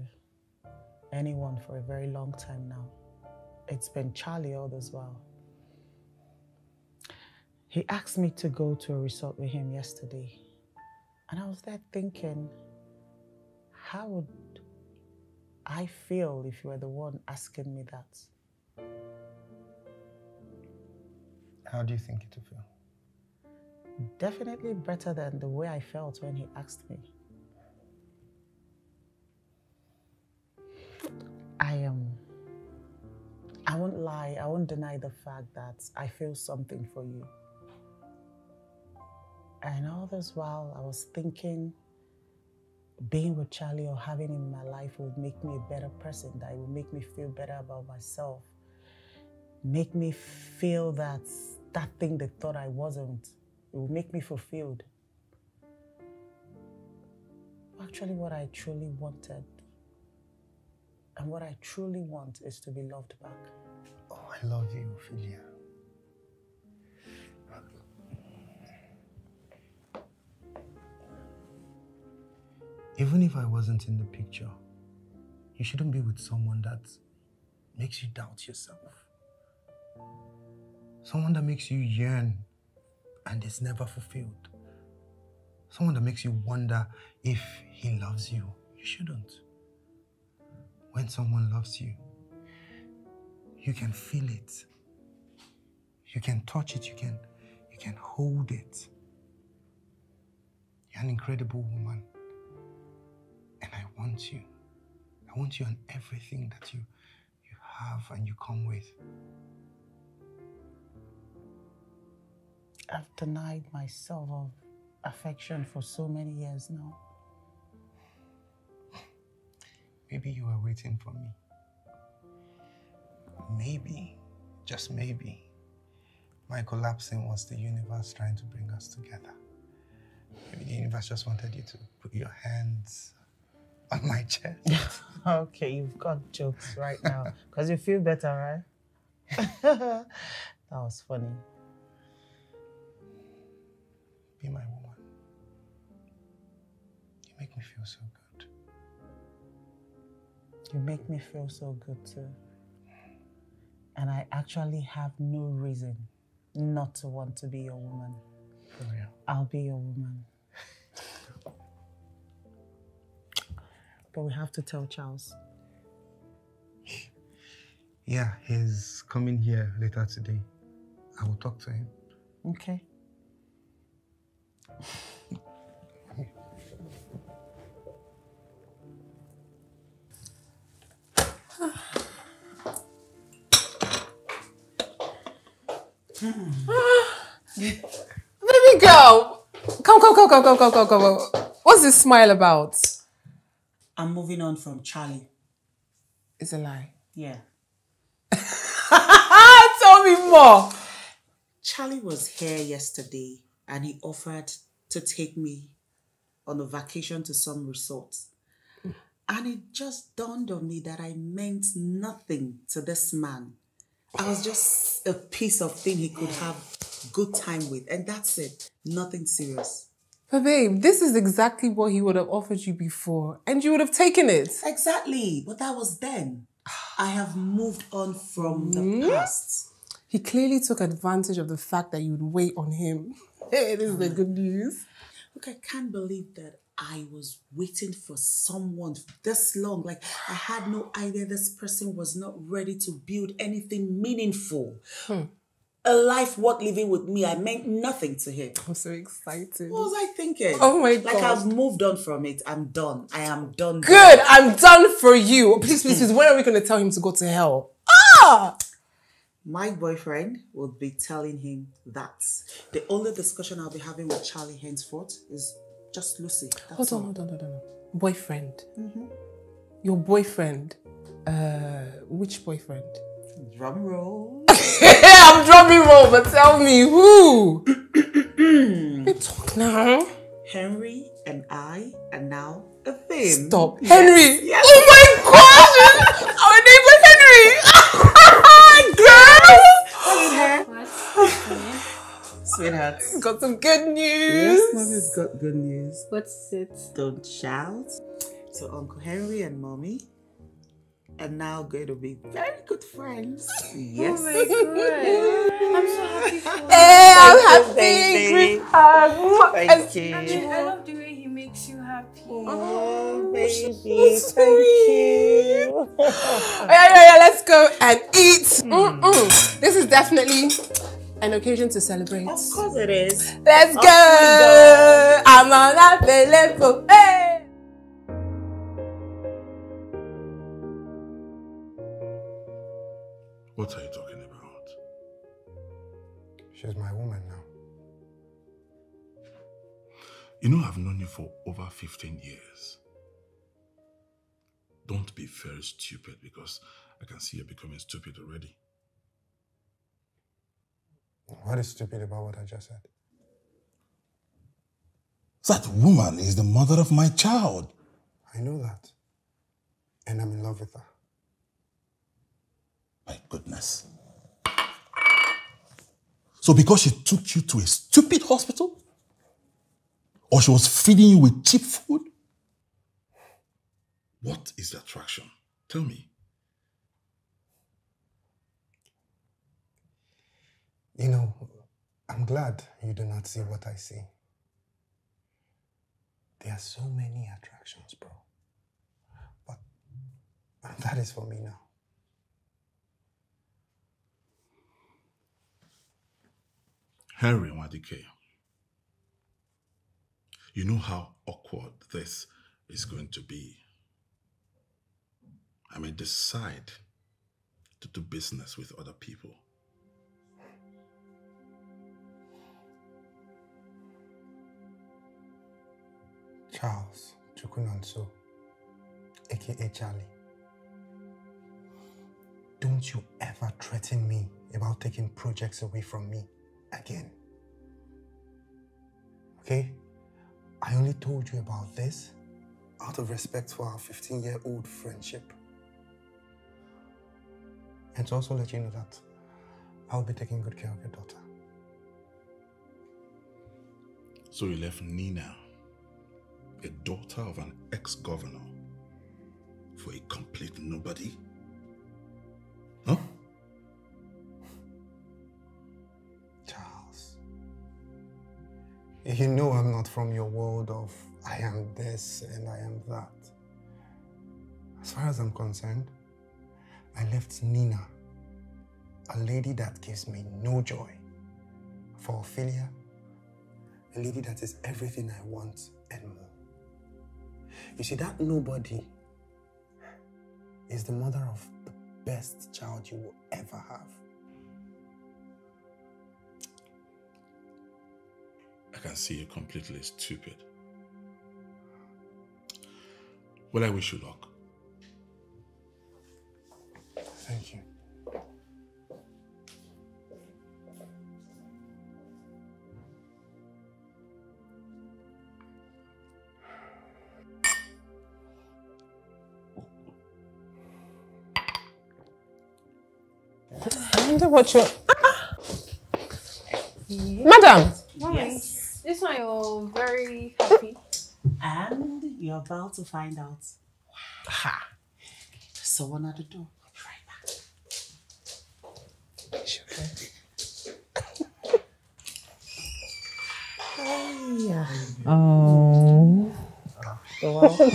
anyone for a very long time now. It's been Charlie all this while. He asked me to go to a resort with him yesterday. And I was there thinking, how would I feel if you were the one asking me that. How do you think it will feel? Definitely better than the way I felt when he asked me. I am. Um, I won't lie, I won't deny the fact that I feel something for you. And all this while, I was thinking being with Charlie or having him in my life would make me a better person, that it would make me feel better about myself, make me feel that that thing they thought I wasn't, it would make me fulfilled. Actually, what I truly wanted and what I truly want is to be loved back. Oh, I love you, Ophelia. Even if I wasn't in the picture, you shouldn't be with someone that makes you doubt yourself. Someone that makes you yearn and is never fulfilled. Someone that makes you wonder if he loves you. You shouldn't. When someone loves you, you can feel it. You can touch it, you can you can hold it. You're an incredible woman. And I want you. I want you on everything that you you have and you come with. I've denied myself of affection for so many years now. Maybe you were waiting for me. Maybe, just maybe, my collapsing was the universe trying to bring us together. Maybe the universe just wanted you to put your hands on my chest. okay, you've got jokes right now because you feel better, right? that was funny. Be my woman. You make me feel so good. You make me feel so good too. And I actually have no reason not to want to be your woman. For real. I'll be your woman. But we have to tell Charles. Yeah, he's coming here later today. I will talk to him. Okay. Baby girl, come, come, come, come, come, come, come, come. What's this smile about? I'm moving on from Charlie. It's a lie. Yeah. Tell me more. Charlie was here yesterday and he offered to take me on a vacation to some resort. And it just dawned on me that I meant nothing to this man. I was just a piece of thing he could have good time with. And that's it. Nothing serious. But babe, this is exactly what he would have offered you before, and you would have taken it. Exactly. But that was then. I have moved on from the hmm? past. He clearly took advantage of the fact that you'd wait on him. Hey, this is the good news. Look, I can't believe that I was waiting for someone this long. Like, I had no idea this person was not ready to build anything meaningful. Hmm. A life worth living with me. I meant nothing to him. I'm so excited. What was I thinking? Oh my god. Like, I've moved on from it. I'm done. I am done. Good, I'm done for you. Please, please, please. When are we going to tell him to go to hell? Ah! My boyfriend will be telling him that. The only discussion I'll be having with Charlie henceforth is just Lucy. That's Hold on, all. hold on, hold on. hold on. Boyfriend. Your boyfriend. Uh, which boyfriend? Drum roll. I'm drumming roll, but tell me who? Mm. Babe, talk now. Henry and I are now a thing. Stop. Yes, Henry. yes. Oh my gosh! Our neighbor Henry. Girl. Sweetheart. Got some good news. Yes, mommy's got good news. What's it? Don't shout. So Uncle Henry and mommy are now going to be very good friends. Oh yes. Oh. I'm so happy for you. Hey, I'm happy. baby. Thank you. I love the way he makes you happy. Oh, oh baby. Thank you. Yeah, yeah, yeah. Let's go and eat. Mm-mm. This is definitely an occasion to celebrate. Of course it is. Let's Off go. I'm on level. Hey. What are you talking about? She's my woman now. You know, I've known you for over 15 years. Don't be very stupid because I can see you're becoming stupid already. What is stupid about what I just said? That woman is the mother of my child. I know that. And I'm in love with her. My goodness. So because she took you to a stupid hospital? Or she was feeding you with cheap food? What is the attraction? Tell me. You know, I'm glad you do not see what I see. There are so many attractions, bro. But that is for me now. Henry Wadike, you know how awkward this is going to be. I may decide to do business with other people. Charles Chukwunonso, aka Charlie. Don't you ever threaten me about taking projects away from me again. Okay? I only told you about this out of respect for our 15 year old friendship. And to also let you know that I'll be taking good care of your daughter. So you left Nina, a daughter of an ex governor, for a complete nobody? Huh? You know I'm not from your world of I am this and I am that. As far as I'm concerned, I left Nina, a lady that gives me no joy, for Ophelia, a lady that is everything I want and more. You see, that nobody is the mother of the best child you will ever have. Can see you're completely stupid. Well, I wish you luck. Thank you. I wonder what you're. Madam! Yes. This you're very happy. And you're about to find out. Ha! So one at the door. Oh. You're welcome.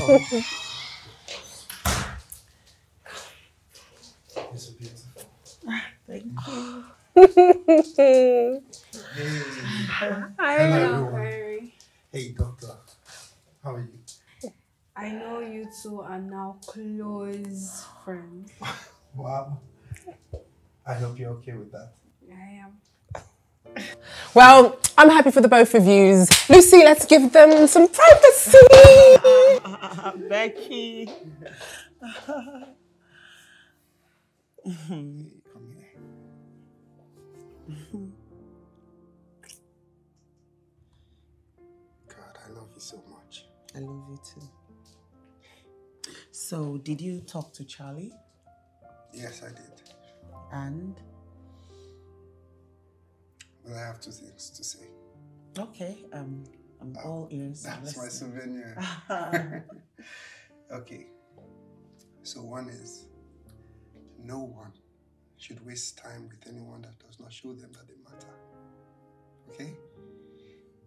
Thank you. I Hello. know, very. Hey, doctor. How are you? I know you two are now close friends. Wow. I hope you're okay with that. I am. Well, I'm happy for the both of yous. Lucy, let's give them some privacy. Becky. Come here. God, I love you so much. I love you too. So, did you talk to Charlie? Yes, I did. And But I have two things to say. okay, um, I'm all ears. That's my souvenir. okay. So one is no one should waste time with anyone that does not show them that they matter. Okay?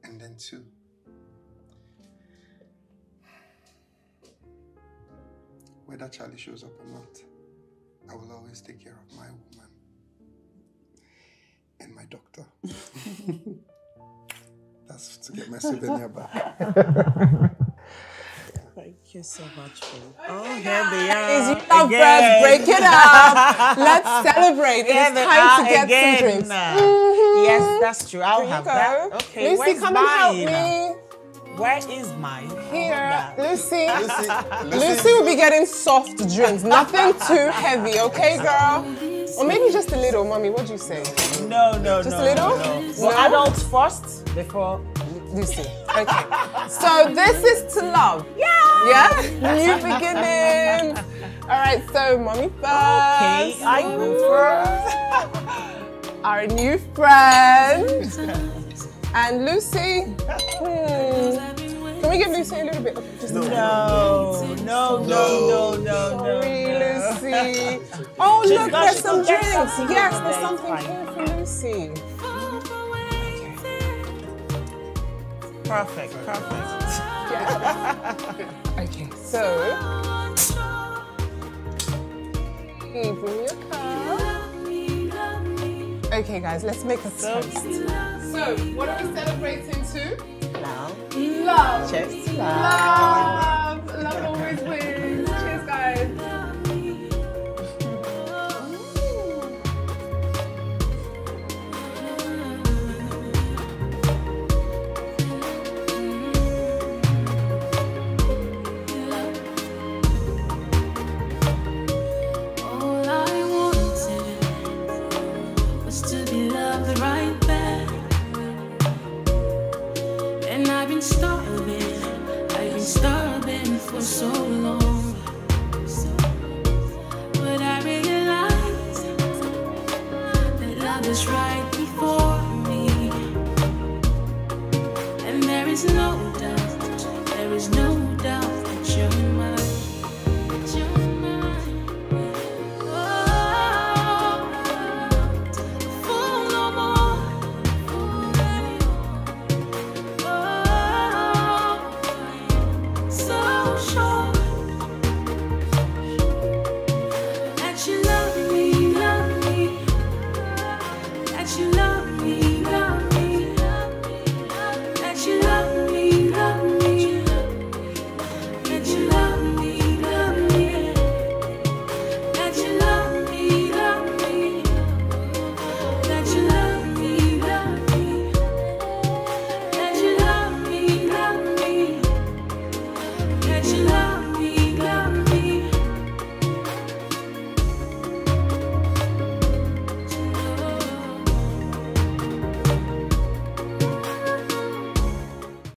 And then two. Whether Charlie shows up or not, I will always take care of my woman and my doctor. That's to get my souvenir back. Thank you so much, babe. Oh, here they Is are. you love again. break it up. Let's celebrate. great. Yeah, it they is time to get again. some drinks. Nah. Mhm. Yes, that's true. I'll Here you have go. that. Okay, Lucy, where's come and help mine? Me. Where is mine? Here, Lucy. Lucy, Lucy will be getting soft drinks, nothing too heavy, okay, girl? Or maybe just a little, mommy. What do you say? No, no, Just no. a little? No. No? Well, adults first before. Lucy. Okay. So this is to love. Yeah. Yeah. New beginning. All right. So mommy first. Okay, I go first. Our new friend. And Lucy. Hmm. Can we give Lucy a little bit of just No, no, no, no, no, no. Sorry, no. Lucy. Oh, look, there's some drinks. Yes, there's something here for Lucy. Perfect, perfect. Okay, so. Hey, bring your cup. Okay, guys, let's make a toast. So, what are we celebrating to? Love. Love. Cheers to love. Love. Love always wins.